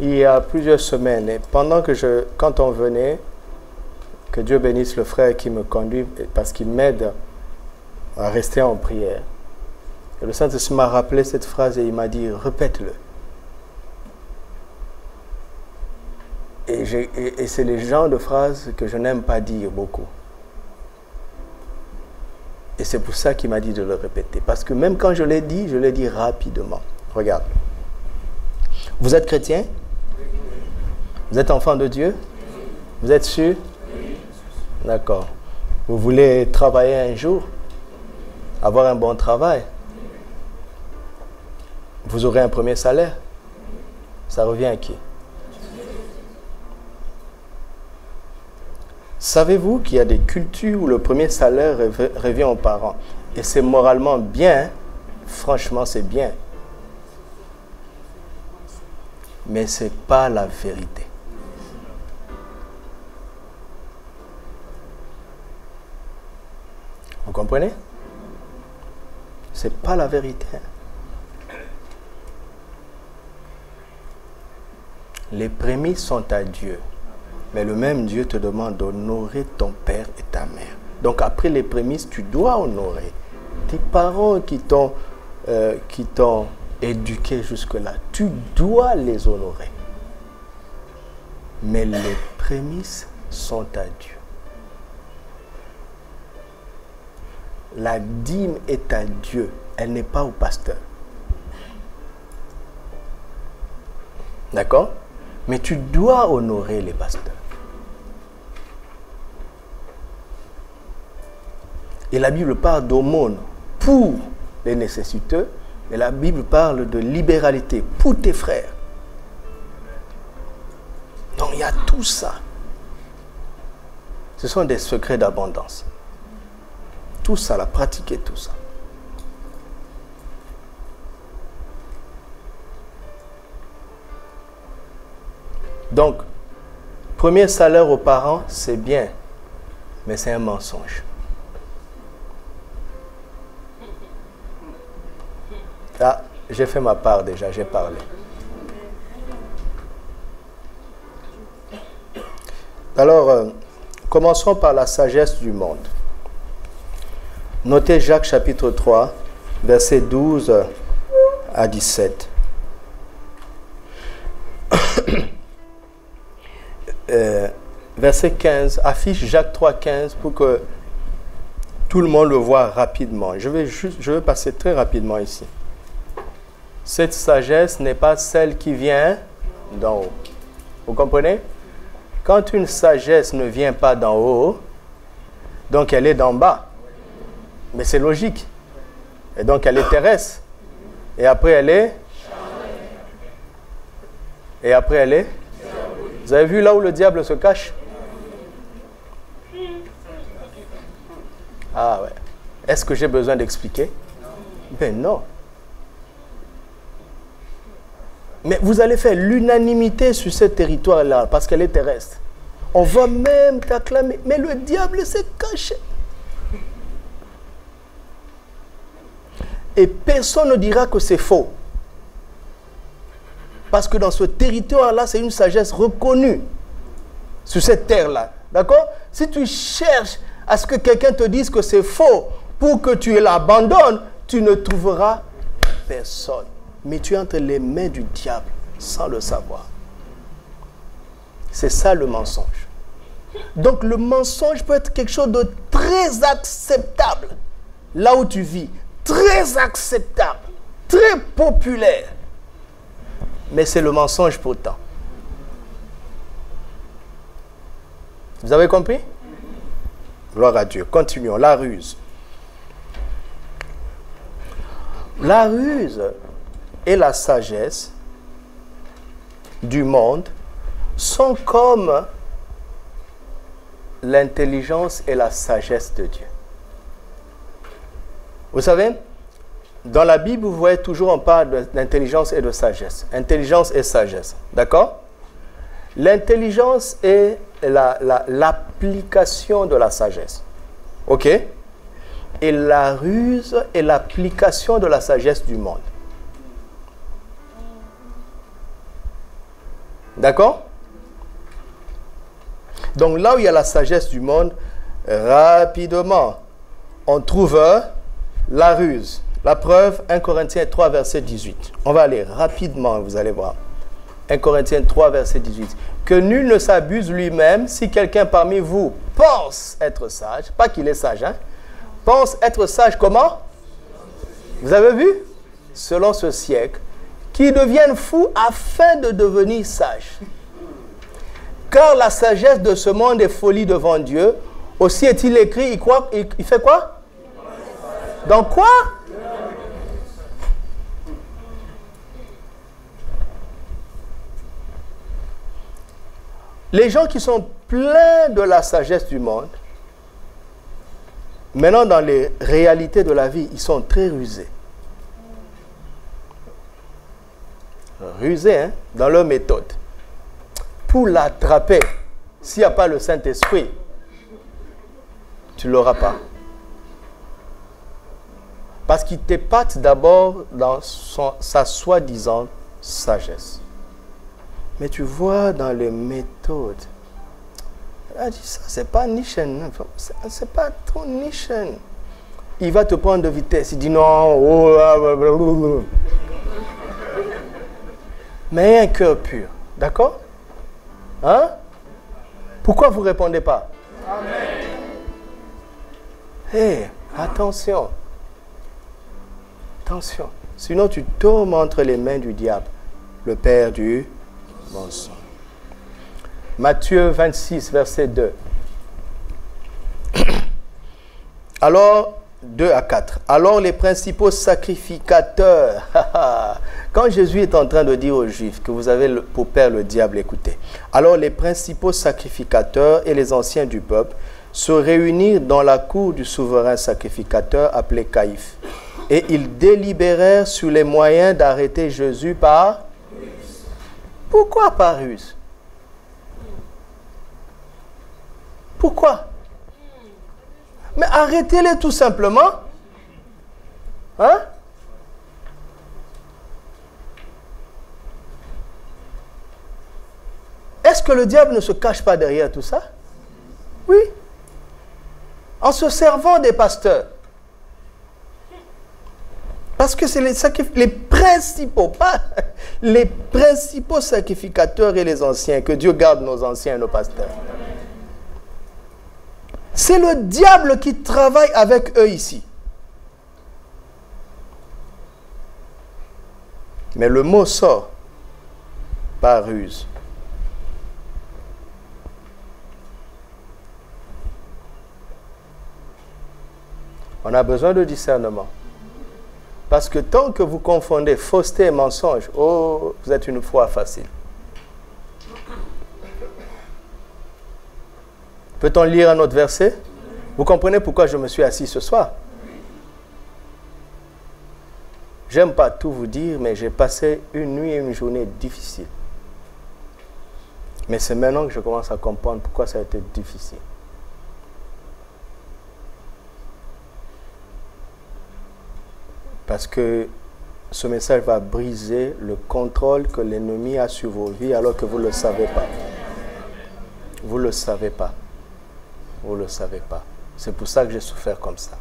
il y a plusieurs semaines. Et pendant que je, quand on venait, que Dieu bénisse le frère qui me conduit parce qu'il m'aide à rester en prière. Et le Saint-Esprit m'a rappelé cette phrase et il m'a dit, répète-le. Et, et c'est les genres de phrases que je n'aime pas dire beaucoup. Et c'est pour ça qu'il m'a dit de le répéter. Parce que même quand je l'ai dit, je l'ai dit rapidement. Regarde. Vous êtes chrétien? Vous êtes enfant de Dieu? Vous êtes sûr? D'accord. Vous voulez travailler un jour? Avoir un bon travail? Vous aurez un premier salaire? Ça revient à qui? Savez-vous qu'il y a des cultures où le premier salaire revient aux parents? Et c'est moralement bien, franchement c'est bien. mais ce n'est pas la vérité. Vous comprenez? Ce n'est pas la vérité. Les prémices sont à Dieu. Mais le même Dieu te demande d'honorer ton père et ta mère. Donc après les prémices, tu dois honorer tes parents qui t'ont euh, éduqués jusque-là. Tu dois les honorer. Mais les prémices sont à Dieu. La dîme est à Dieu. Elle n'est pas au pasteur. D'accord? Mais tu dois honorer les pasteurs. Et la Bible parle d'aumône pour les nécessiteux mais la Bible parle de libéralité pour tes frères. Donc il y a tout ça. Ce sont des secrets d'abondance. Tout ça, la pratiquer tout ça. Donc, premier salaire aux parents, c'est bien, mais c'est un mensonge. Ah, j'ai fait ma part déjà, j'ai parlé. Alors, euh, commençons par la sagesse du monde. Notez Jacques chapitre 3, versets 12 à 17. Euh, verset 15, affiche Jacques 3, 15 pour que tout le monde le voit rapidement. Je vais, je vais passer très rapidement ici. Cette sagesse n'est pas celle qui vient d'en haut. Vous comprenez? Quand une sagesse ne vient pas d'en haut, donc elle est d'en bas. Mais c'est logique. Et donc elle est terrestre. Et après elle est Et après elle est Vous avez vu là où le diable se cache? Ah ouais. Est-ce que j'ai besoin d'expliquer? Ben non. Mais vous allez faire l'unanimité sur ce territoire-là parce qu'elle est terrestre. On va même t'acclamer. Mais le diable s'est caché. Et personne ne dira que c'est faux. Parce que dans ce territoire-là, c'est une sagesse reconnue sur cette terre-là. D'accord? Si tu cherches à ce que quelqu'un te dise que c'est faux pour que tu l'abandonnes, tu ne trouveras personne. Mais tu es entre les mains du diable sans le savoir. C'est ça le mensonge. Donc le mensonge peut être quelque chose de très acceptable là où tu vis, très acceptable, très populaire. Mais c'est le mensonge pourtant. Vous avez compris? Gloire à Dieu. Continuons. La ruse. La ruse et la sagesse du monde sont comme l'intelligence et la sagesse de Dieu. Vous savez, dans la Bible, vous voyez toujours on parle d'intelligence et de sagesse. Intelligence et sagesse. D'accord? L'intelligence est l'application de la sagesse. OK? Et la ruse est l'application de la sagesse du monde. D'accord? Donc là où il y a la sagesse du monde, rapidement, on trouve la ruse. La preuve, 1 Corinthiens 3, verset 18. On va aller rapidement, vous allez voir. 1 Corinthiens 3, verset 18. Que nul ne s'abuse lui-même si quelqu'un parmi vous pense être sage, pas qu'il est sage, hein, pense être sage comment? Vous avez vu? Selon ce siècle, qui devienne fou afin de devenir sage. Car la sagesse de ce monde est folie devant Dieu. Aussi est-il écrit, il, croit, il fait quoi? Dans quoi? Les gens qui sont pleins de la sagesse du monde, maintenant dans les réalités de la vie, ils sont très rusés. Rusés hein, dans leur méthode. Pour l'attraper, s'il n'y a pas le Saint-Esprit, tu ne l'auras pas. Parce qu'il t'épate d'abord dans sa soi-disant sagesse. Mais tu vois dans les méthodes, elle dit ça, c'est pas Nishen, c'est pas trop Nishen. Il va te prendre de vitesse, il dit non, oh, ah, mais un cœur pur, d'accord? Hein? Pourquoi vous répondez pas? Amen. Hé, attention. Attention. Sinon, tu tombes entre les mains du diable, le père du Matthieu 26, verset 2. Alors, 2 à 4. Alors les principaux sacrificateurs, quand Jésus est en train de dire aux Juifs que vous avez pour père le diable, écoutez. Alors les principaux sacrificateurs et les anciens du peuple se réunirent dans la cour du souverain sacrificateur appelé Caïphe. Et ils délibérèrent sur les moyens d'arrêter Jésus par pourquoi par ruse? Pourquoi? Mais arrêtez-les tout simplement. Hein? Est-ce que le diable ne se cache pas derrière tout ça? Oui. En se servant des pasteurs. Parce que c'est les, principaux, pas les principaux sacrificateurs et les anciens. Que Dieu garde nos anciens et nos pasteurs. C'est le diable qui travaille avec eux ici. Mais le mot sort par ruse. On a besoin de discernement. Parce que tant que vous confondez fausseté et mensonge, oh, vous êtes une foi facile. Peut-on lire un autre verset? Vous comprenez pourquoi je me suis assis ce soir? J'aime pas tout vous dire, mais j'ai passé une nuit et une journée difficile. Mais c'est maintenant que je commence à comprendre pourquoi ça a été difficile. Parce que ce message va briser le contrôle que l'ennemi a sur vos vies alors que vous ne le savez pas. Vous ne le savez pas. Vous ne le savez pas. C'est pour ça que j'ai souffert comme ça.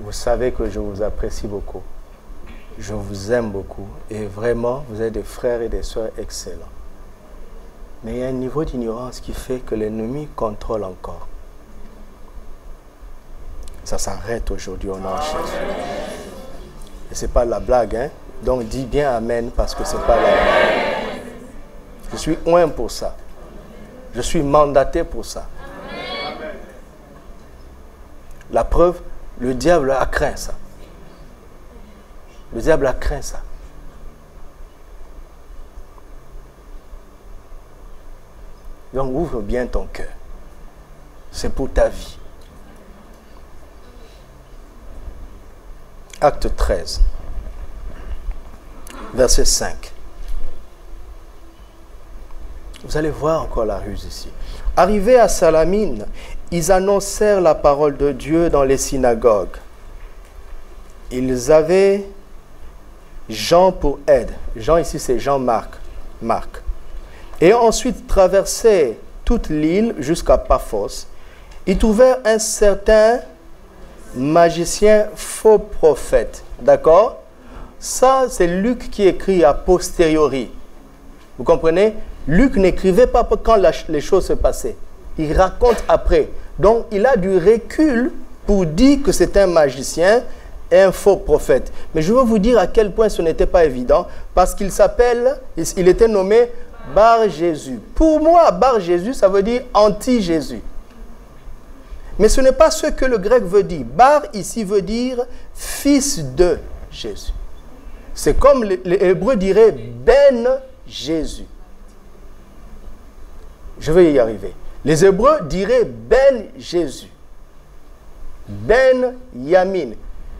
Vous savez que je vous apprécie beaucoup. Je vous aime beaucoup. Et vraiment, vous êtes des frères et des soeurs excellents. Mais il y a un niveau d'ignorance qui fait que l'ennemi contrôle encore. Ça s'arrête aujourd'hui au nom de Jésus. Et ce n'est pas la blague, hein? Donc dis bien Amen parce que ce n'est pas la blague. Je suis loin pour ça. Je suis mandaté pour ça. La preuve, le diable a craint ça. Le diable a craint ça. Donc ouvre bien ton cœur. C'est pour ta vie. Acte 13, verset 5. Vous allez voir encore la ruse ici. Arrivés à Salamine, ils annoncèrent la parole de Dieu dans les synagogues. Ils avaient Jean pour aide. Jean ici, c'est Jean-Marc. Marc. Et ensuite traversé toute l'île jusqu'à Paphos. Ils trouvèrent un certain magicien faux prophète. D'accord? Ça, c'est Luc qui écrit a posteriori. Vous comprenez? Luc n'écrivait pas quand les choses se passaient. Il raconte après. Donc, il a du recul pour dire que c'est un magicien un faux prophète. Mais je veux vous dire à quel point ce n'était pas évident, parce qu'il s'appelle, il était nommé Bar Jésus. Pour moi, Bar Jésus, ça veut dire anti-Jésus. Mais ce n'est pas ce que le grec veut dire. Bar ici veut dire fils de Jésus. C'est comme les, Hébreux diraient Ben Jésus. Je vais y arriver. Les Hébreux diraient Ben Jésus. Ben Yamin,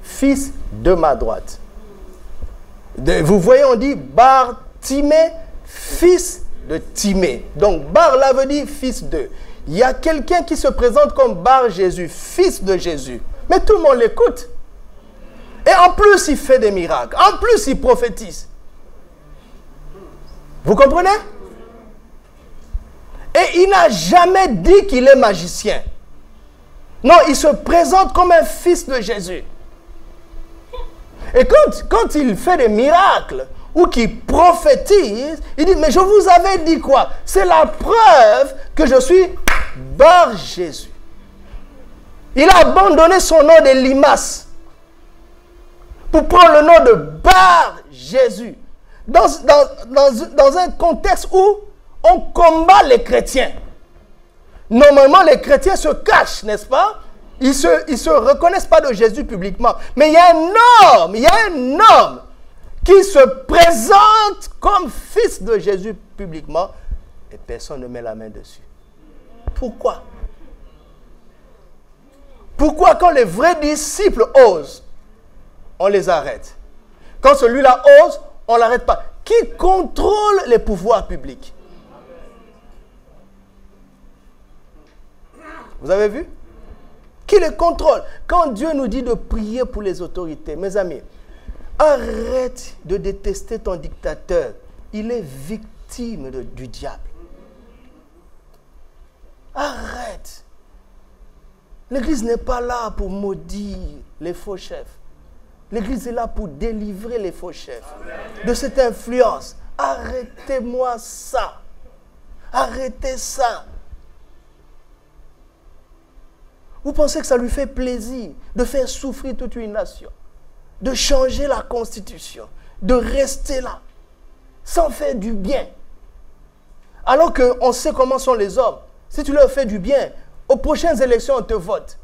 fils de ma droite. vous voyez, on dit Bar Timé, fils de Timé. Donc Bar là veut dire fils de. Il y a quelqu'un qui se présente comme Bar Jésus, fils de Jésus. Mais tout le monde l'écoute. Et en plus, il fait des miracles. En plus, il prophétise. Vous comprenez? Et il n'a jamais dit qu'il est magicien. Non, il se présente comme un fils de Jésus. Et quand, quand il fait des miracles ou qu'il prophétise, il dit, mais je vous avais dit quoi? C'est la preuve que je suis Bar Jésus. Il a abandonné son nom de Limas pour prendre le nom de Bar Jésus. Dans, dans, dans un contexte où on combat les chrétiens. Normalement, les chrétiens se cachent, n'est-ce pas? Ils ne se, ils se reconnaissent pas de Jésus publiquement. Mais il y a un homme, il y a un homme qui se présente comme fils de Jésus publiquement et personne ne met la main dessus. Pourquoi? Pourquoi quand les vrais disciples osent, on les arrête? Quand celui-là ose, on ne l'arrête pas. Qui contrôle les pouvoirs publics? Vous avez vu? Qui les contrôle? Quand Dieu nous dit de prier pour les autorités, mes amis, arrête de détester ton dictateur. Il est victime du diable. Arrête. L'Église n'est pas là pour maudire les faux chefs. L'Église est là pour délivrer les faux chefs de cette influence. Arrêtez-moi ça. Arrêtez ça. Vous pensez que ça lui fait plaisir de faire souffrir toute une nation, de changer la constitution, de rester là, sans faire du bien. Alors qu'on sait comment sont les hommes. Si tu leur fais du bien, aux prochaines élections, on te vote.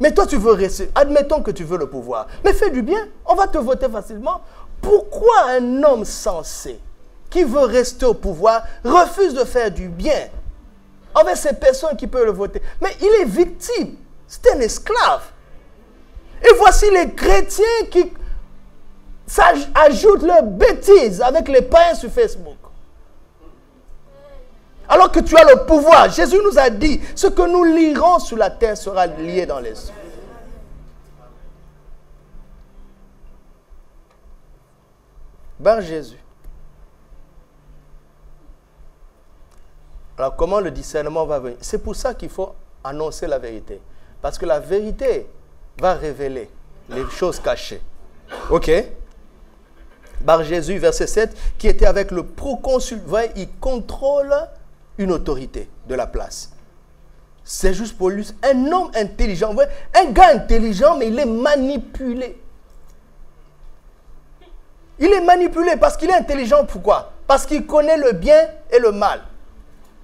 Mais toi, tu veux rester. Admettons que tu veux le pouvoir. Mais fais du bien, on va te voter facilement. Pourquoi un homme sensé qui veut rester au pouvoir refuse de faire du bien envers ces personnes qui peuvent le voter? Mais il est victime. C'est un esclave. Et voici les chrétiens qui ajoutent leurs bêtises avec les pains sur Facebook. Alors que tu as le pouvoir, Jésus nous a dit, ce que nous lirons sur la terre sera lié dans les cieux. Bar Jésus. Alors comment le discernement va venir? C'est pour ça qu'il faut annoncer la vérité. Parce que la vérité va révéler les choses cachées. Ok? Bar Jésus, verset 7, qui était avec le proconsul, il contrôle une autorité de la place. C'est juste pour lui. Un homme intelligent, un gars intelligent, mais il est manipulé. Il est manipulé parce qu'il est intelligent. Pourquoi? Parce qu'il connaît le bien et le mal.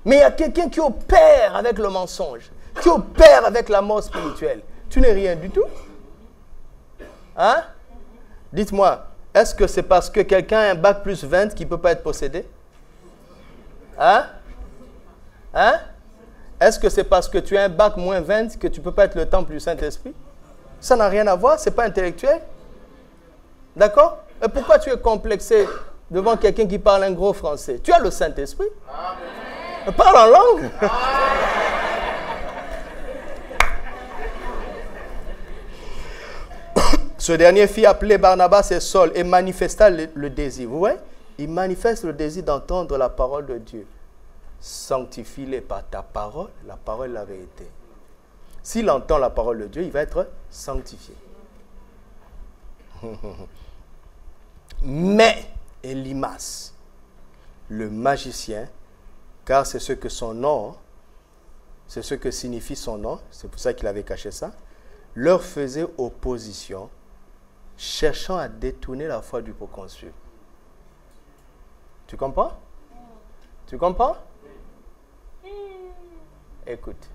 Mais il y a quelqu'un qui opère avec le mensonge, qui opère avec la mort spirituelle. Tu n'es rien du tout. Hein? Dites-moi, est-ce que c'est parce que quelqu'un a un bac plus 20 qui ne peut pas être possédé? Hein? Hein? Est-ce que c'est parce que tu as un bac moins 20 que tu ne peux pas être le temple du Saint-Esprit? Ça n'a rien à voir, ce n'est pas intellectuel. D'accord? Et pourquoi tu es complexé devant quelqu'un qui parle un gros français? Tu as le Saint-Esprit. Parle en langue. Ce dernier fit appeler Barnabas et Saul et manifesta le, désir. Vous voyez Il manifeste le désir d'entendre la parole de Dieu. Sanctifie-les par ta parole, la parole la vérité. S'il entend la parole de Dieu, il va être sanctifié. Mais Elimas, le magicien, car c'est ce que son nom, c'est ce que signifie son nom, c'est pour ça qu'il avait caché ça, leur faisait opposition, cherchant à détourner la foi du proconsul. Tu comprends? Tu comprends? Écoute,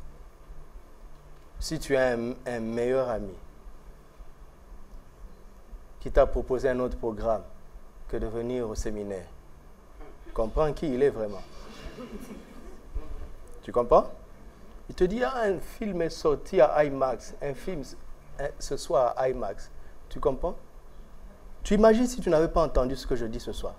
si tu as un, meilleur ami qui t'a proposé un autre programme que de venir au séminaire, comprends qui il est vraiment. Tu comprends? Il te dit, ah, un film est sorti à IMAX, un film hein, ce soir à IMAX. Tu comprends? Tu imagines si tu n'avais pas entendu ce que je dis ce soir?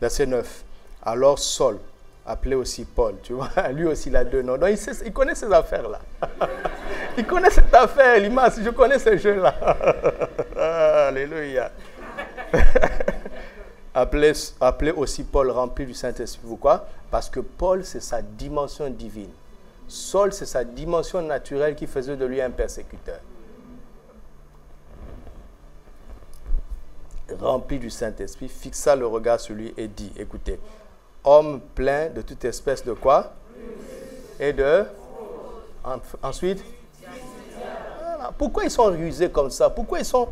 Verset 9. Alors Saul, appelé aussi Paul, tu vois, lui aussi il a deux noms. Donc il, connaît ces affaires-là. il connaît cette affaire, l'image, je connais ce jeu-là. Alléluia. appelé, appelé aussi Paul rempli du Saint-Esprit. Pourquoi? Parce que Paul, c'est sa dimension divine. Saul, c'est sa dimension naturelle qui faisait de lui un persécuteur. Rempli du Saint-Esprit, fixa le regard sur lui et dit, écoutez, homme plein de toute espèce de quoi? Et de... ensuite? Pourquoi ils sont rusés comme ça? Pourquoi ils sont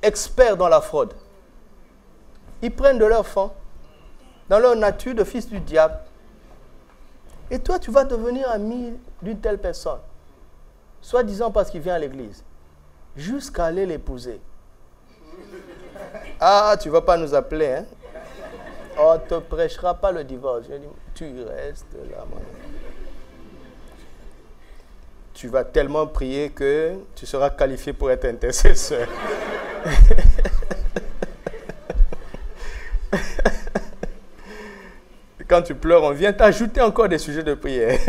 experts dans la fraude? Ils prennent de leur fond, dans leur nature de fils du diable. Et toi, tu vas devenir ami d'une telle personne, soi-disant parce qu'il vient à l'église, jusqu'à aller l'épouser. Ah, tu ne vas pas nous appeler, hein? On ne te prêchera pas le divorce. Je dis, tu restes là, Tu vas tellement prier que tu seras qualifié pour être intercesseur. Quand tu pleures, on vient t'ajouter encore des sujets de prière.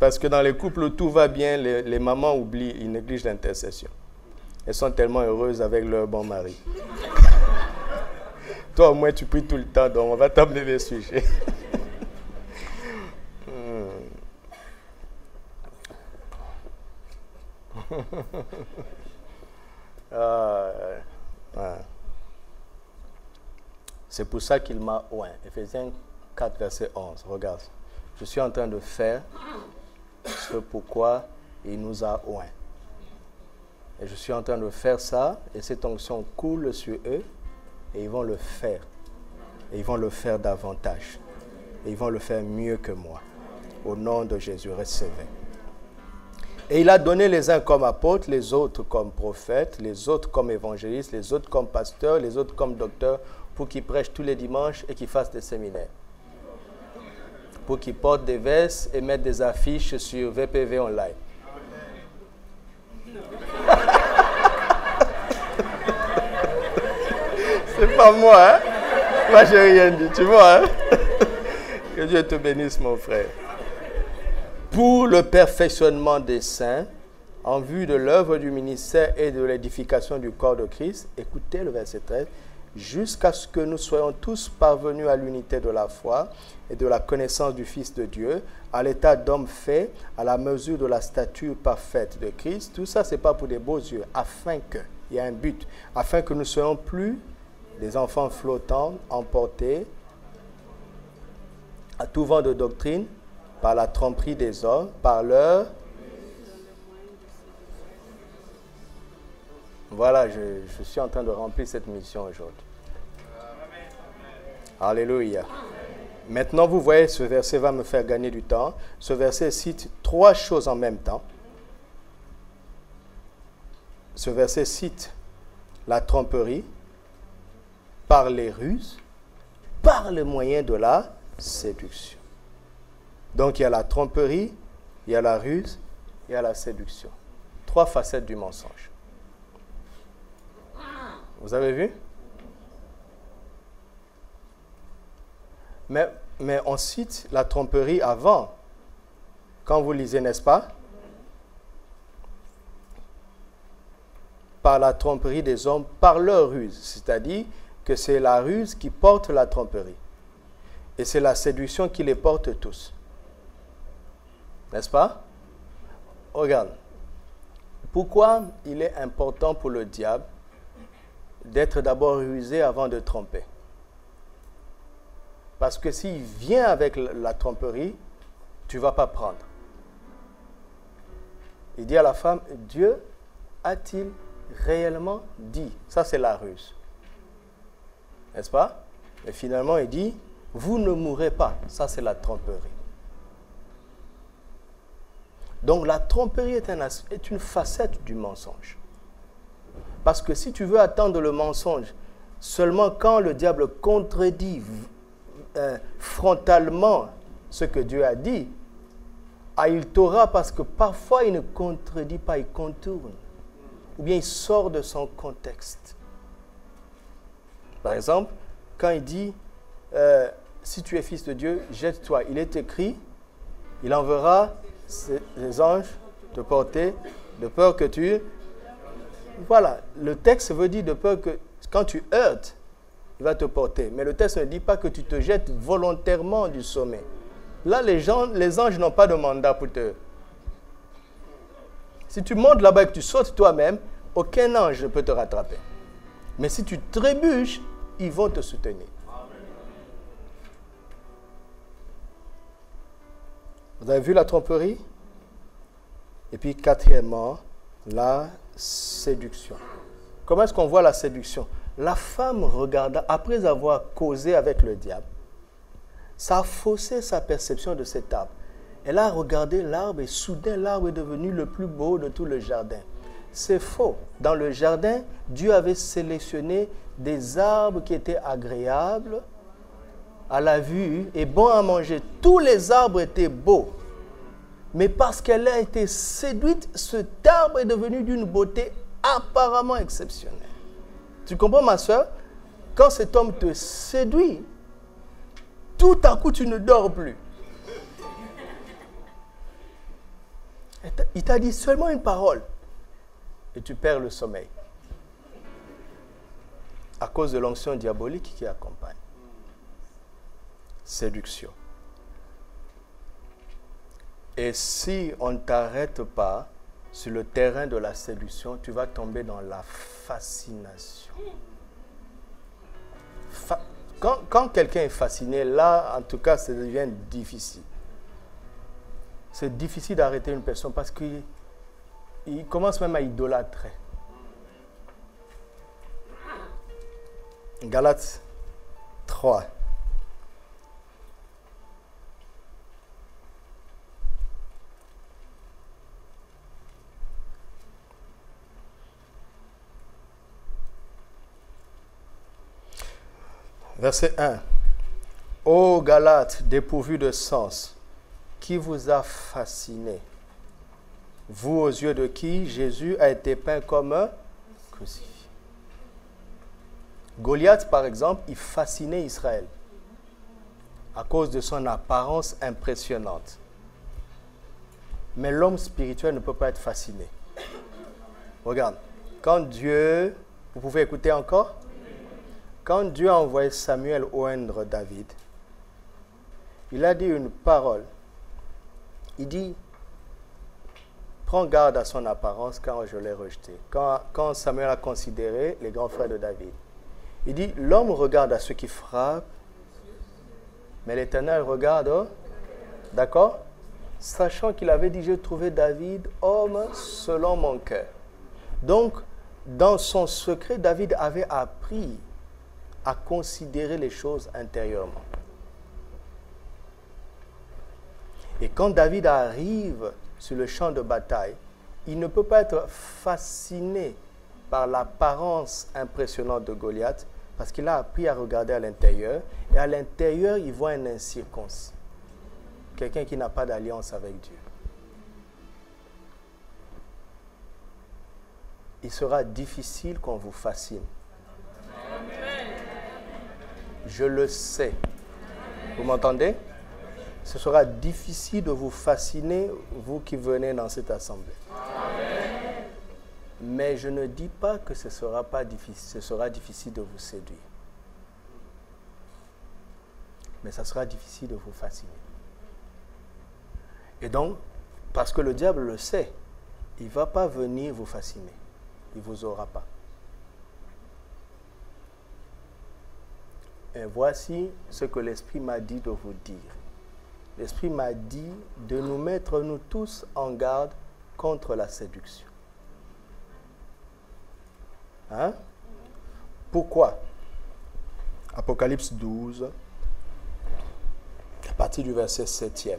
Parce que dans les couples où tout va bien, les, mamans oublient, ils négligent l'intercession. Elles sont tellement heureuses avec leur bon mari. Toi, au moins, tu pries tout le temps, donc on va t'amener les sujets. Ah, C'est pour ça qu'il m'a oint. Ephésiens 4, verset 11. Regarde. Je suis en train de faire ce pourquoi il nous a oint. Et je suis en train de faire ça, et cette onction coule sur eux, et ils vont le faire. Et ils vont le faire davantage. Et ils vont le faire mieux que moi. Au nom de Jésus, recevez. Et il a donné les uns comme apôtres, les autres comme prophètes, les autres comme évangélistes, les autres comme pasteurs, les autres comme docteurs, pour qu'ils prêchent tous les dimanches et qu'ils fassent des séminaires. Pour qu'ils portent des vestes et mettent des affiches sur VPV Online. C'est pas moi, hein? Moi, j'ai rien dit, tu vois, hein? Que Dieu te bénisse, mon frère pour le perfectionnement des saints, en vue de l'œuvre du ministère et de l'édification du corps de Christ, écoutez le verset 13, jusqu'à ce que nous soyons tous parvenus à l'unité de la foi et de la connaissance du Fils de Dieu, à l'état d'homme fait, à la mesure de la stature parfaite de Christ. Tout ça, ce n'est pas pour des beaux yeux, afin que, il y a un but, afin que nous soyons plus des enfants flottants, emportés à tout vent de doctrine, par la tromperie des hommes, par leur... Voilà, je, suis en train de remplir cette mission aujourd'hui. Alléluia. Maintenant, vous voyez, ce verset va me faire gagner du temps. Ce verset cite trois choses en même temps. Ce verset cite la tromperie par les ruses, par le moyen de la séduction. Donc il y a la tromperie, il y a la ruse, il y a la séduction. Trois facettes du mensonge. Vous avez vu? Mais, on cite la tromperie avant. Quand vous lisez, n'est-ce pas? Par la tromperie des hommes, par leur ruse. C'est-à-dire que c'est la ruse qui porte la tromperie. Et c'est la séduction qui les porte tous. N'est-ce pas? Regarde. Pourquoi il est important pour le diable d'être d'abord rusé avant de tromper Parce que s'il vient avec la tromperie, tu ne vas pas prendre. Il dit à la femme, Dieu a-t-il réellement dit? Ça, c'est la ruse. N'est-ce pas? Et finalement, il dit, vous ne mourrez pas. Ça, c'est la tromperie. Donc la tromperie est, une facette du mensonge. Parce que si tu veux attendre le mensonge seulement quand le diable contredit euh, frontalement ce que Dieu a dit, ah, il t'aura parce que parfois il ne contredit pas, il contourne. Ou bien il sort de son contexte. Par exemple, quand il dit, euh, si tu es fils de Dieu, jette-toi. Il est écrit, il enverra les anges te porter de peur que tu... Voilà, le texte veut dire de peur que quand tu heurtes, il va te porter. Mais le texte ne dit pas que tu te jettes volontairement du sommet. Là, les, les anges n'ont pas de mandat pour te... Si tu montes là-bas et que tu sautes toi-même, aucun ange ne peut te rattraper. Mais si tu trébuches, ils vont te soutenir. Vous avez vu la tromperie? Et puis quatrièmement, la séduction. Comment est-ce qu'on voit la séduction? La femme regarda, après avoir causé avec le diable, ça a faussé sa perception de cet arbre. Elle a regardé l'arbre et soudain l'arbre est devenu le plus beau de tout le jardin. C'est faux. Dans le jardin, Dieu avait sélectionné des arbres qui étaient agréables, à la vue et bon à manger. Tous les arbres étaient beaux. Mais parce qu'elle a été séduite, cet arbre est devenu d'une beauté apparemment exceptionnelle. Tu comprends, ma soeur? Quand cet homme te séduit, tout à coup, tu ne dors plus. Il t'a dit seulement une parole et tu perds le sommeil à cause de l'onction diabolique qui accompagne séduction. Et si on ne t'arrête pas sur le terrain de la séduction, tu vas tomber dans la fascination. quand, quelqu'un est fasciné, là, en tout cas, ça devient difficile. C'est difficile d'arrêter une personne parce qu'il commence même à idolâtrer. Galates 3. Verset 1. Ô Galates, dépourvu de sens, qui vous a fasciné? Vous aux yeux de qui Jésus a été peint comme un. Goliath, par exemple, il fascinait Israël à cause de son apparence impressionnante. Mais l'homme spirituel ne peut pas être fasciné. Regarde, quand Dieu, vous pouvez écouter encore? Quand Dieu a envoyé Samuel oindre David, il a dit une parole. Il dit, prends garde à son apparence quand je l'ai rejeté. Quand, Samuel a considéré les grands frères de David, il dit, l'homme regarde à ceux qui frappent, mais l'Éternel regarde, d'accord? Sachant qu'il avait dit, j'ai trouvé David, homme selon mon cœur. Donc, dans son secret, David avait appris à considérer les choses intérieurement. Et quand David arrive sur le champ de bataille, il ne peut pas être fasciné par l'apparence impressionnante de Goliath parce qu'il a appris à regarder à l'intérieur. Et à l'intérieur, il voit un incirconcis. Quelqu'un qui n'a pas d'alliance avec Dieu. Il sera difficile qu'on vous fascine. Je le sais. Vous m'entendez? Ce sera difficile de vous fasciner, vous qui venez dans cette assemblée. Mais je ne dis pas que ce sera, pas difficile, ce sera difficile de vous séduire. Mais ça sera difficile de vous fasciner. Et donc, parce que le diable le sait, il ne va pas venir vous fasciner. Il ne vous aura pas. Et voici ce que l'Esprit m'a dit de vous dire l'Esprit m'a dit de nous mettre, nous tous, en garde contre la séduction. Hein? Pourquoi? Apocalypse 12, à partir du verset 7e.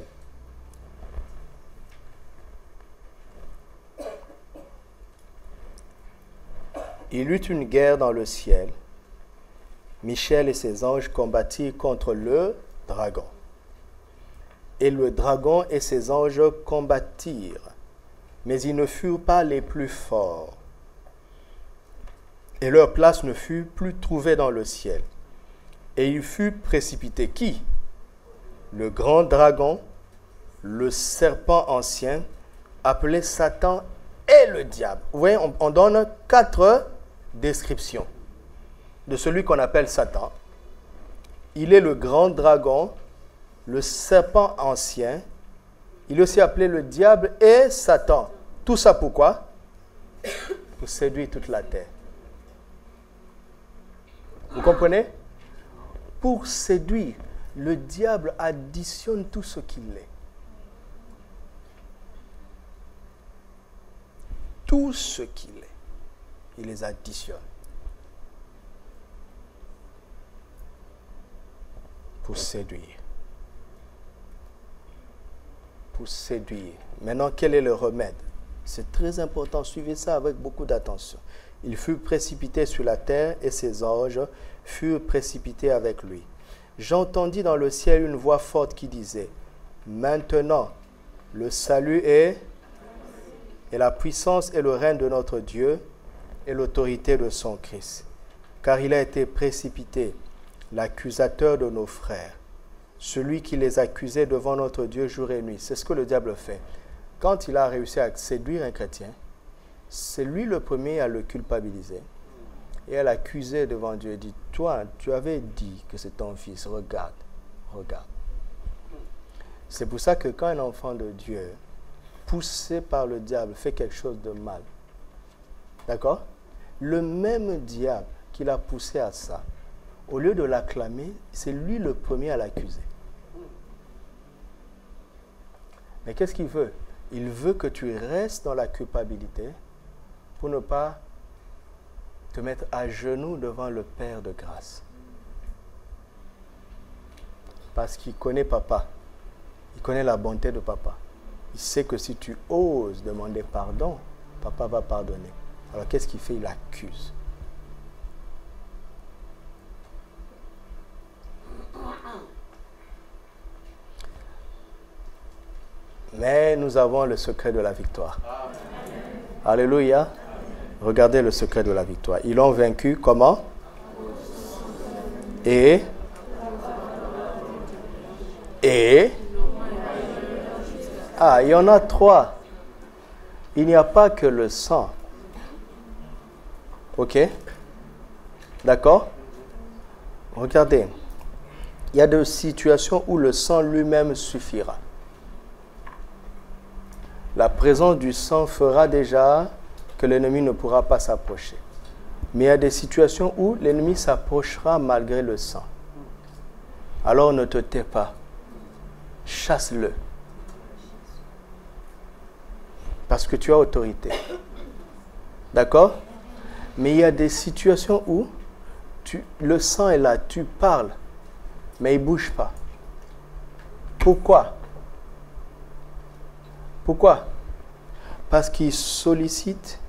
Il eut une guerre dans le ciel. Michel et ses anges combattirent contre le dragon. Et le dragon et ses anges combattirent, mais ils ne furent pas les plus forts. Et leur place ne fut plus trouvée dans le ciel. Et il fut précipité qui? Le grand dragon, le serpent ancien, appelé Satan et le diable. Vous voyez, on, on donne quatre descriptions de celui qu'on appelle Satan. Il est le grand dragon, le serpent ancien. Il est aussi appelé le diable et Satan. Tout ça pourquoi? Pour séduire toute la terre. Vous comprenez? Pour séduire, le diable additionne tout ce qu'il est. Tout ce qu'il est, il les additionne. Pour séduire séduire. Maintenant, quel est le remède? C'est très important, suivez ça avec beaucoup d'attention. Il fut précipité sur la terre et ses anges furent précipités avec lui. J'entendis dans le ciel une voix forte qui disait, Maintenant, le salut est, et la puissance et le règne de notre Dieu et l'autorité de son Christ. Car il a été précipité, l'accusateur de nos frères celui qui les accusait devant notre Dieu jour et nuit. C'est ce que le diable fait. Quand il a réussi à séduire un chrétien, c'est lui le premier à le culpabiliser et à l'accuser devant Dieu. Il dit, toi, tu avais dit que c'est ton fils, regarde, regarde. C'est pour ça que quand un enfant de Dieu, poussé par le diable, fait quelque chose de mal, d'accord? Le même diable qui l'a poussé à ça, au lieu de l'acclamer, c'est lui le premier à l'accuser. Mais qu'est-ce qu'il veut? Il veut que tu restes dans la culpabilité pour ne pas te mettre à genoux devant le Père de grâce. Parce qu'il connaît papa. Il connaît la bonté de papa. Il sait que si tu oses demander pardon, papa va pardonner. Alors qu'est-ce qu'il fait? Il accuse. Mais nous avons le secret de la victoire. Alléluia. Regardez le secret de la victoire. Ils l'ont vaincu comment? Et? Et? Ah, il y en a trois. Il n'y a pas que le sang. Ok? D'accord? Regardez. Il y a des situations où le sang lui-même suffira. La présence du sang fera déjà que l'ennemi ne pourra pas s'approcher. Mais il y a des situations où l'ennemi s'approchera malgré le sang. Alors ne te tais pas. Chasse-le. Parce que tu as autorité. D'accord? Mais il y a des situations où le sang est là, tu parles, mais il ne bouge pas. Pourquoi? Pourquoi? Parce qu'il sollicite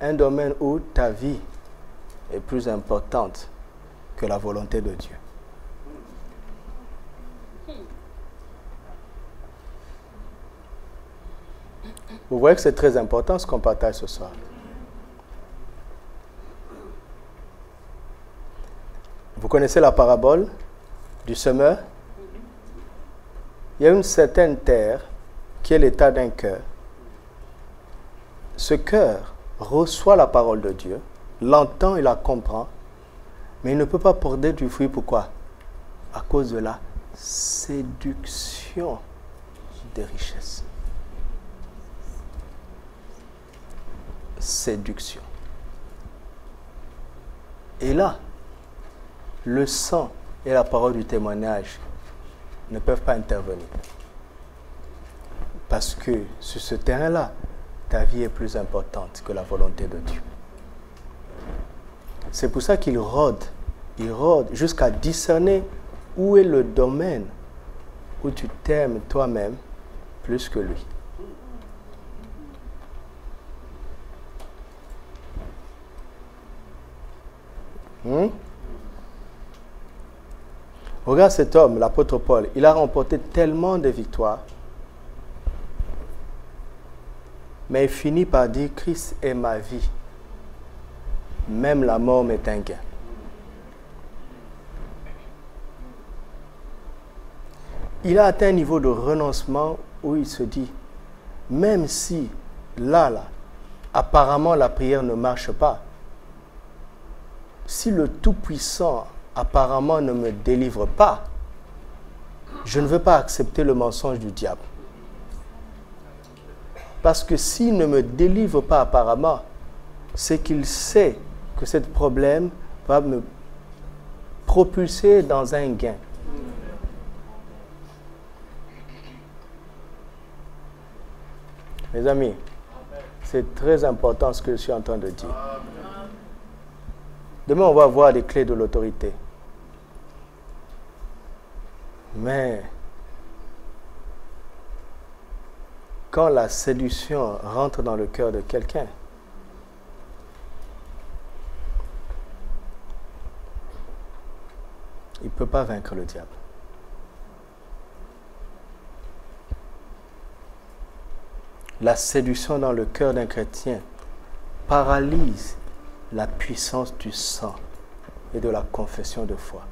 un domaine où ta vie est plus importante que la volonté de Dieu. Vous voyez que c'est très important ce qu'on partage ce soir. Vous connaissez la parabole? Du semeur Il y a une certaine terre qui est l'état d'un cœur. Ce cœur reçoit la parole de Dieu, l'entend et la comprend, mais il ne peut pas porter du fruit. Pourquoi? À cause de la séduction des richesses. Séduction. Et là, le sang et la parole du témoignage ne peuvent pas intervenir. Parce que sur ce terrain-là, ta vie est plus importante que la volonté de Dieu. C'est pour ça qu'il rôde, il rôde jusqu'à discerner où est le domaine où tu t'aimes toi-même plus que lui. Hmm? Regarde cet homme, l'apôtre Paul, il a remporté tellement de victoires, mais il finit par dire, Christ est ma vie, même la mort m'est un gain. Il a atteint un niveau de renoncement où il se dit, même si là, là, apparemment la prière ne marche pas, si le Tout-Puissant apparemment ne me délivre pas, je ne veux pas accepter le mensonge du diable. Parce que s'il ne me délivre pas apparemment, c'est qu'il sait que ce problème va me propulser dans un gain. Mes amis, c'est très important ce que je suis en train de dire. Demain, on va voir les clés de l'autorité. Mais quand la séduction rentre dans le cœur de quelqu'un, il ne peut pas vaincre le diable. La séduction dans le cœur d'un chrétien paralyse la puissance du sang et de la confession de foi.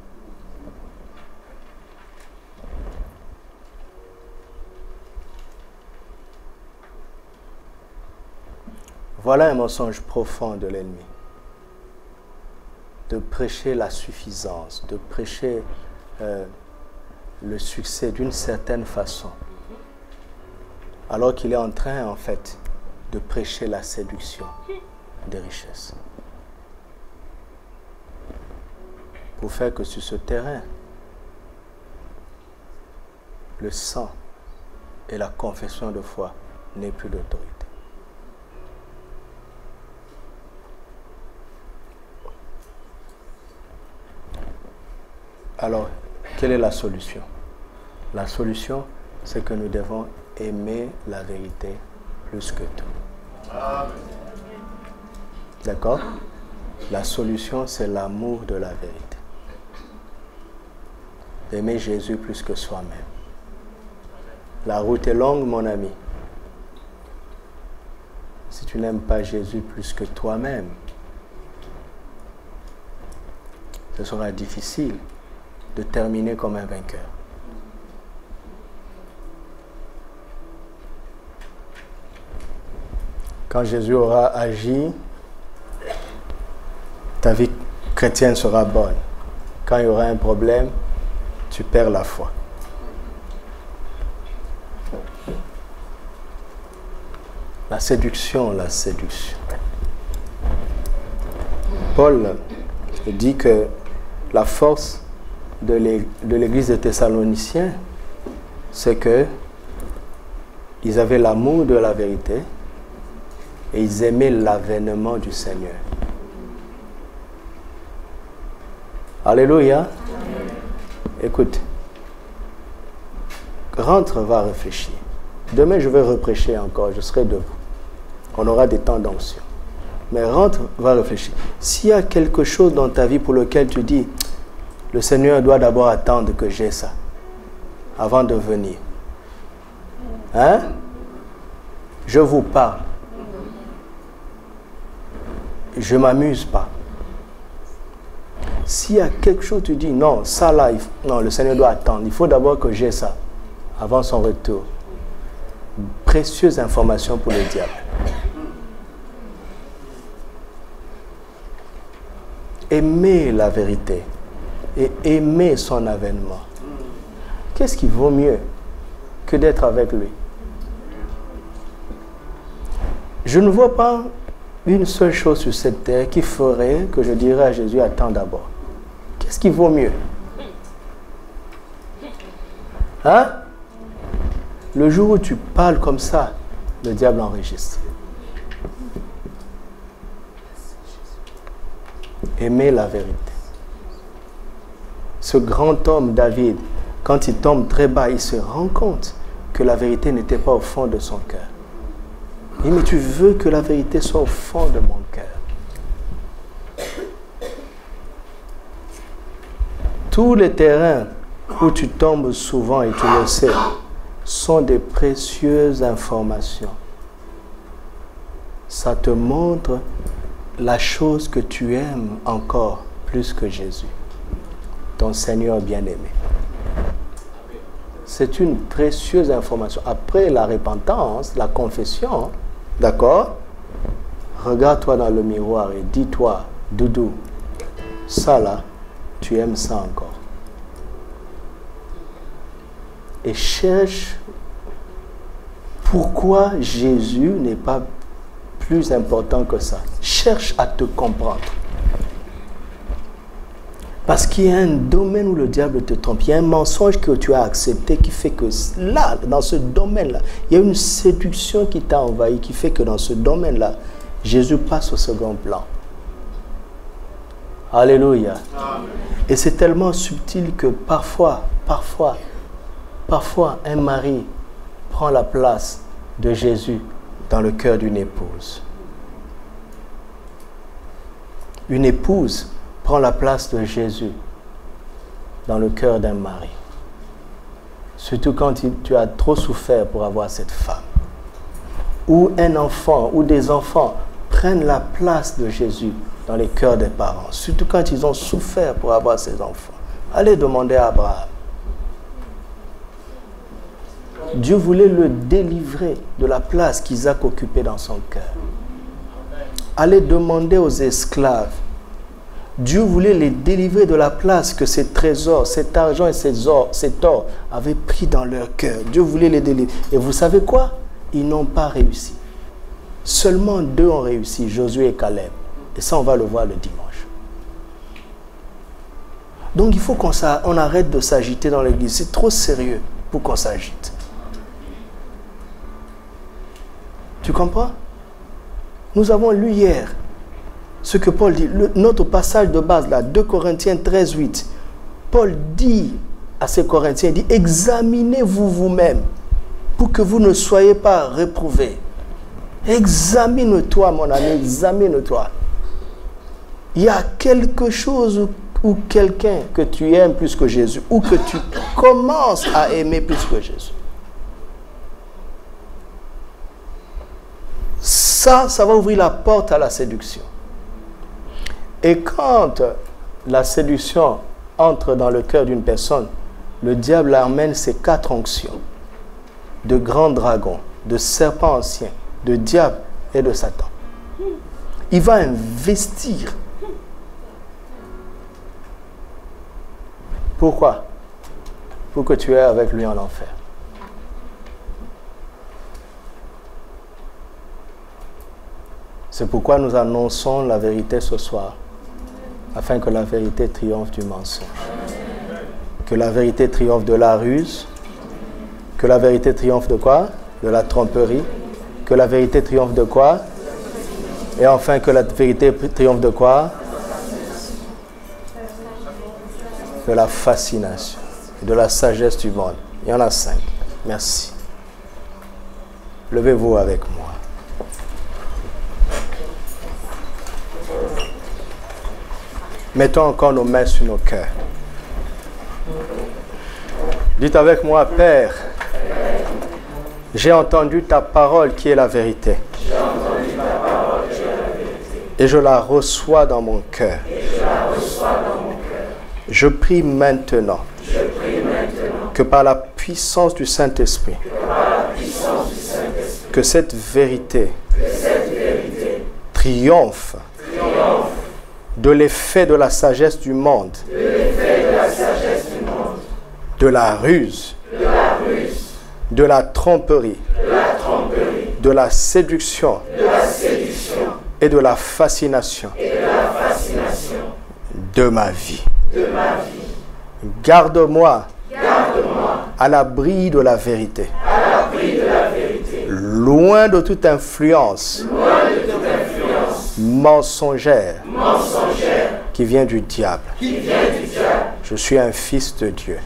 Voilà un mensonge profond de l'ennemi. De prêcher la suffisance, de prêcher euh, le succès d'une certaine façon. Alors qu'il est en train, en fait, de prêcher la séduction des richesses. Pour faire que sur ce terrain, le sang et la confession de foi n'aient plus d'autorité. Alors, quelle est la solution? La solution, c'est que nous devons aimer la vérité plus que tout. D'accord? La solution, c'est l'amour de la vérité. D'aimer Jésus plus que soi-même. La route est longue, mon ami. Si tu n'aimes pas Jésus plus que toi-même, ce sera difficile de terminer comme un vainqueur. Quand Jésus aura agi, ta vie chrétienne sera bonne. Quand il y aura un problème, tu perds la foi. La séduction, la séduction. Paul dit que la force de l'église des Thessaloniciens, c'est que ils avaient l'amour de la vérité et ils aimaient l'avènement du Seigneur. Alléluia. Écoute, rentre, va réfléchir. Demain, je vais reprêcher encore, je serai debout. On aura des temps d'onction. Mais rentre, va réfléchir. S'il y a quelque chose dans ta vie pour lequel tu dis, le Seigneur doit d'abord attendre que j'ai ça avant de venir. Hein? Je vous parle. Je m'amuse pas. S'il y a quelque chose, tu dis non, ça là, non, le Seigneur doit attendre. Il faut d'abord que j'ai ça avant son retour. Précieuse information pour le diable. Aimer la vérité et aimer son avènement. Qu'est-ce qui vaut mieux que d'être avec lui? Je ne vois pas une seule chose sur cette terre qui ferait que je dirais à Jésus, attends d'abord. Qu'est-ce qui vaut mieux Hein? Le jour où tu parles comme ça, le diable enregistre. Aimer la vérité. Ce grand homme, David, quand il tombe très bas, il se rend compte que la vérité n'était pas au fond de son cœur. Il dit, mais tu veux que la vérité soit au fond de mon cœur. Tous les terrains où tu tombes souvent, et tu le sais, sont des précieuses informations. Ça te montre la chose que tu aimes encore plus que Jésus, ton Seigneur bien-aimé. C'est une précieuse information. Après la repentance, la confession, d'accord? Regarde-toi dans le miroir et dis-toi, Doudou, ça là, tu aimes ça encore. Et cherche pourquoi Jésus n'est pas plus important que ça. Cherche à te comprendre. Parce qu'il y a un domaine où le diable te trompe. Il y a un mensonge que tu as accepté qui fait que là, dans ce domaine-là, il y a une séduction qui t'a envahi qui fait que dans ce domaine-là, Jésus passe au second plan. Alléluia. Et c'est tellement subtil que parfois, parfois, parfois, un mari prend la place de Jésus dans le cœur d'une épouse. Une épouse prend la place de Jésus dans le cœur d'un mari. Surtout quand tu as trop souffert pour avoir cette femme. Ou un enfant ou des enfants prennent la place de Jésus dans les cœurs des parents, surtout quand ils ont souffert pour avoir ces enfants. Allez demander à Abraham. Dieu voulait le délivrer de la place qu'Isaac occupait dans son cœur. Allez demander aux esclaves. Dieu voulait les délivrer de la place que ces trésors, cet argent et ces or, cet or avaient pris dans leur cœur. Dieu voulait les délivrer. Et vous savez quoi? Ils n'ont pas réussi. Seulement deux ont réussi, Josué et Caleb. Et ça, on va le voir le dimanche. Donc il faut qu'on on arrête de s'agiter dans l'église. C'est trop sérieux pour qu'on s'agite. Tu comprends? Nous avons lu hier ce que Paul dit. notre passage de base, là, 2 Corinthiens 13, 8. Paul dit à ces Corinthiens, il dit, examinez-vous vous-même pour que vous ne soyez pas réprouvés. Examine-toi, mon ami, examine-toi il y a quelque chose ou, quelqu'un que tu aimes plus que Jésus, ou que tu commences à aimer plus que Jésus. Ça, ça va ouvrir la porte à la séduction. Et quand la séduction entre dans le cœur d'une personne, le diable amène ses quatre onctions de grands dragons, de serpents anciens, de diable et de Satan. Il va investir Pourquoi? Pour que tu es avec lui en enfer. C'est pourquoi nous annonçons la vérité ce soir, afin que la vérité triomphe du mensonge. Que la vérité triomphe de la ruse. Que la vérité triomphe de quoi? De la tromperie. Que la vérité triomphe de quoi? Et enfin que la vérité triomphe de quoi? De la fascination, de la sagesse du monde. Il y en a cinq. Merci. Levez-vous avec moi. Mettons encore nos mains sur nos cœurs. Dites avec moi, Père, j'ai entendu ta parole qui est la vérité. Et je la reçois dans mon cœur. Je prie maintenant que par la puissance du Saint-Esprit, que cette vérité triomphe de l'effet de la sagesse du monde, de la ruse, de la tromperie, de la séduction et de la fascination de ma vie. Garde-moi à l'abri de la vérité, loin de toute influence mensongère, qui vient du diable. Je suis un fils de Dieu.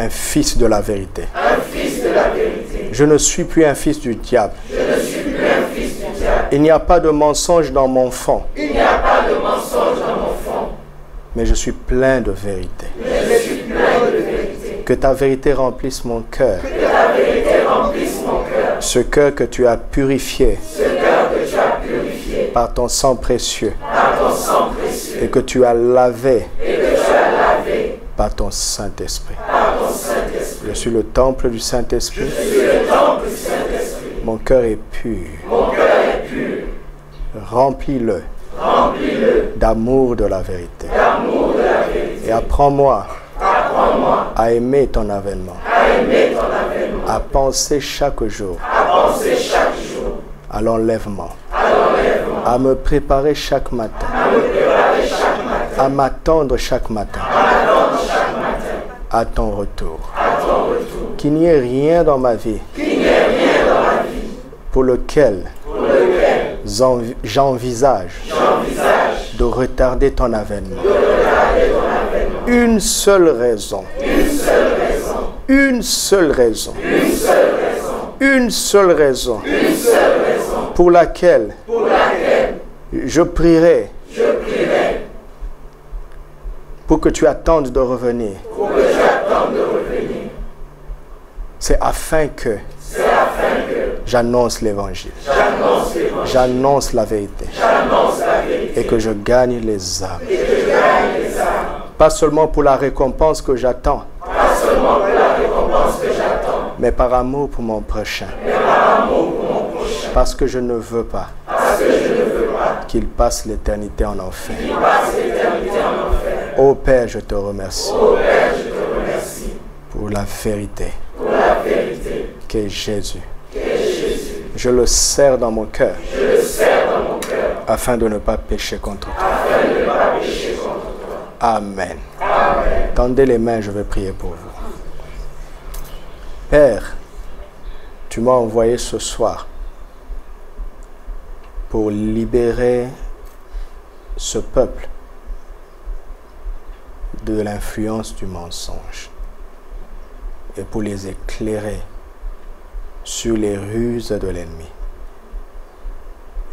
un fils de la vérité. Je ne suis plus un fils du diable. Il n'y a pas de mensonge dans mon fond. Mais je suis plein de vérité. Que ta vérité remplisse mon cœur. Ce cœur que tu as purifié par ton sang précieux, et que tu as lavé, par ton Saint-Esprit. Je suis le temple du Saint-Esprit. Mon cœur est pur. Remplis-le d'amour de la vérité. Et apprends-moi à aimer ton avènement. À penser chaque jour à l'enlèvement à me préparer chaque matin, à m'attendre chaque matin, à ton retour. Qu'il n'y ait rien dans ma vie pour lequel j'envisage de retarder ton avènement. Une seule raison. Une seule raison. Une seule raison. Pour laquelle je prierai. Pour que tu attendes de revenir. C'est afin que. J'annonce l'évangile. J'annonce la vérité. Et que je gagne les âmes. Pas seulement pour la récompense que j'attends. Mais par amour pour mon prochain. Parce que je ne veux pas qu'il passe l'éternité en enfer. Ô Père, je te remercie. Pour la vérité. Qu'est Jésus. Je le serre dans mon cœur. Afin de ne pas pécher contre toi. Amen. Tendez les mains, je vais prier pour vous. Père, tu m'as envoyé ce soir pour libérer ce peuple de l'influence du mensonge et pour les éclairer sur les ruses de l'ennemi.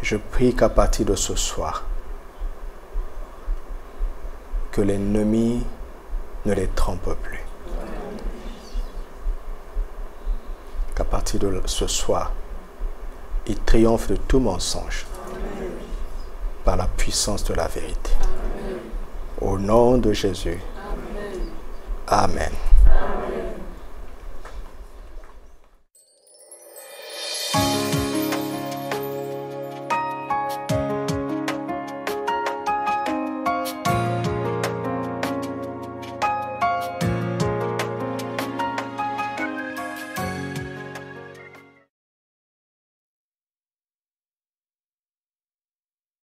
Je prie qu'à partir de ce soir, que l'ennemi ne les trompe plus. Qu'à partir de ce soir, il triomphe de tout mensonge par la puissance de la vérité. Au nom de Jésus. Amen.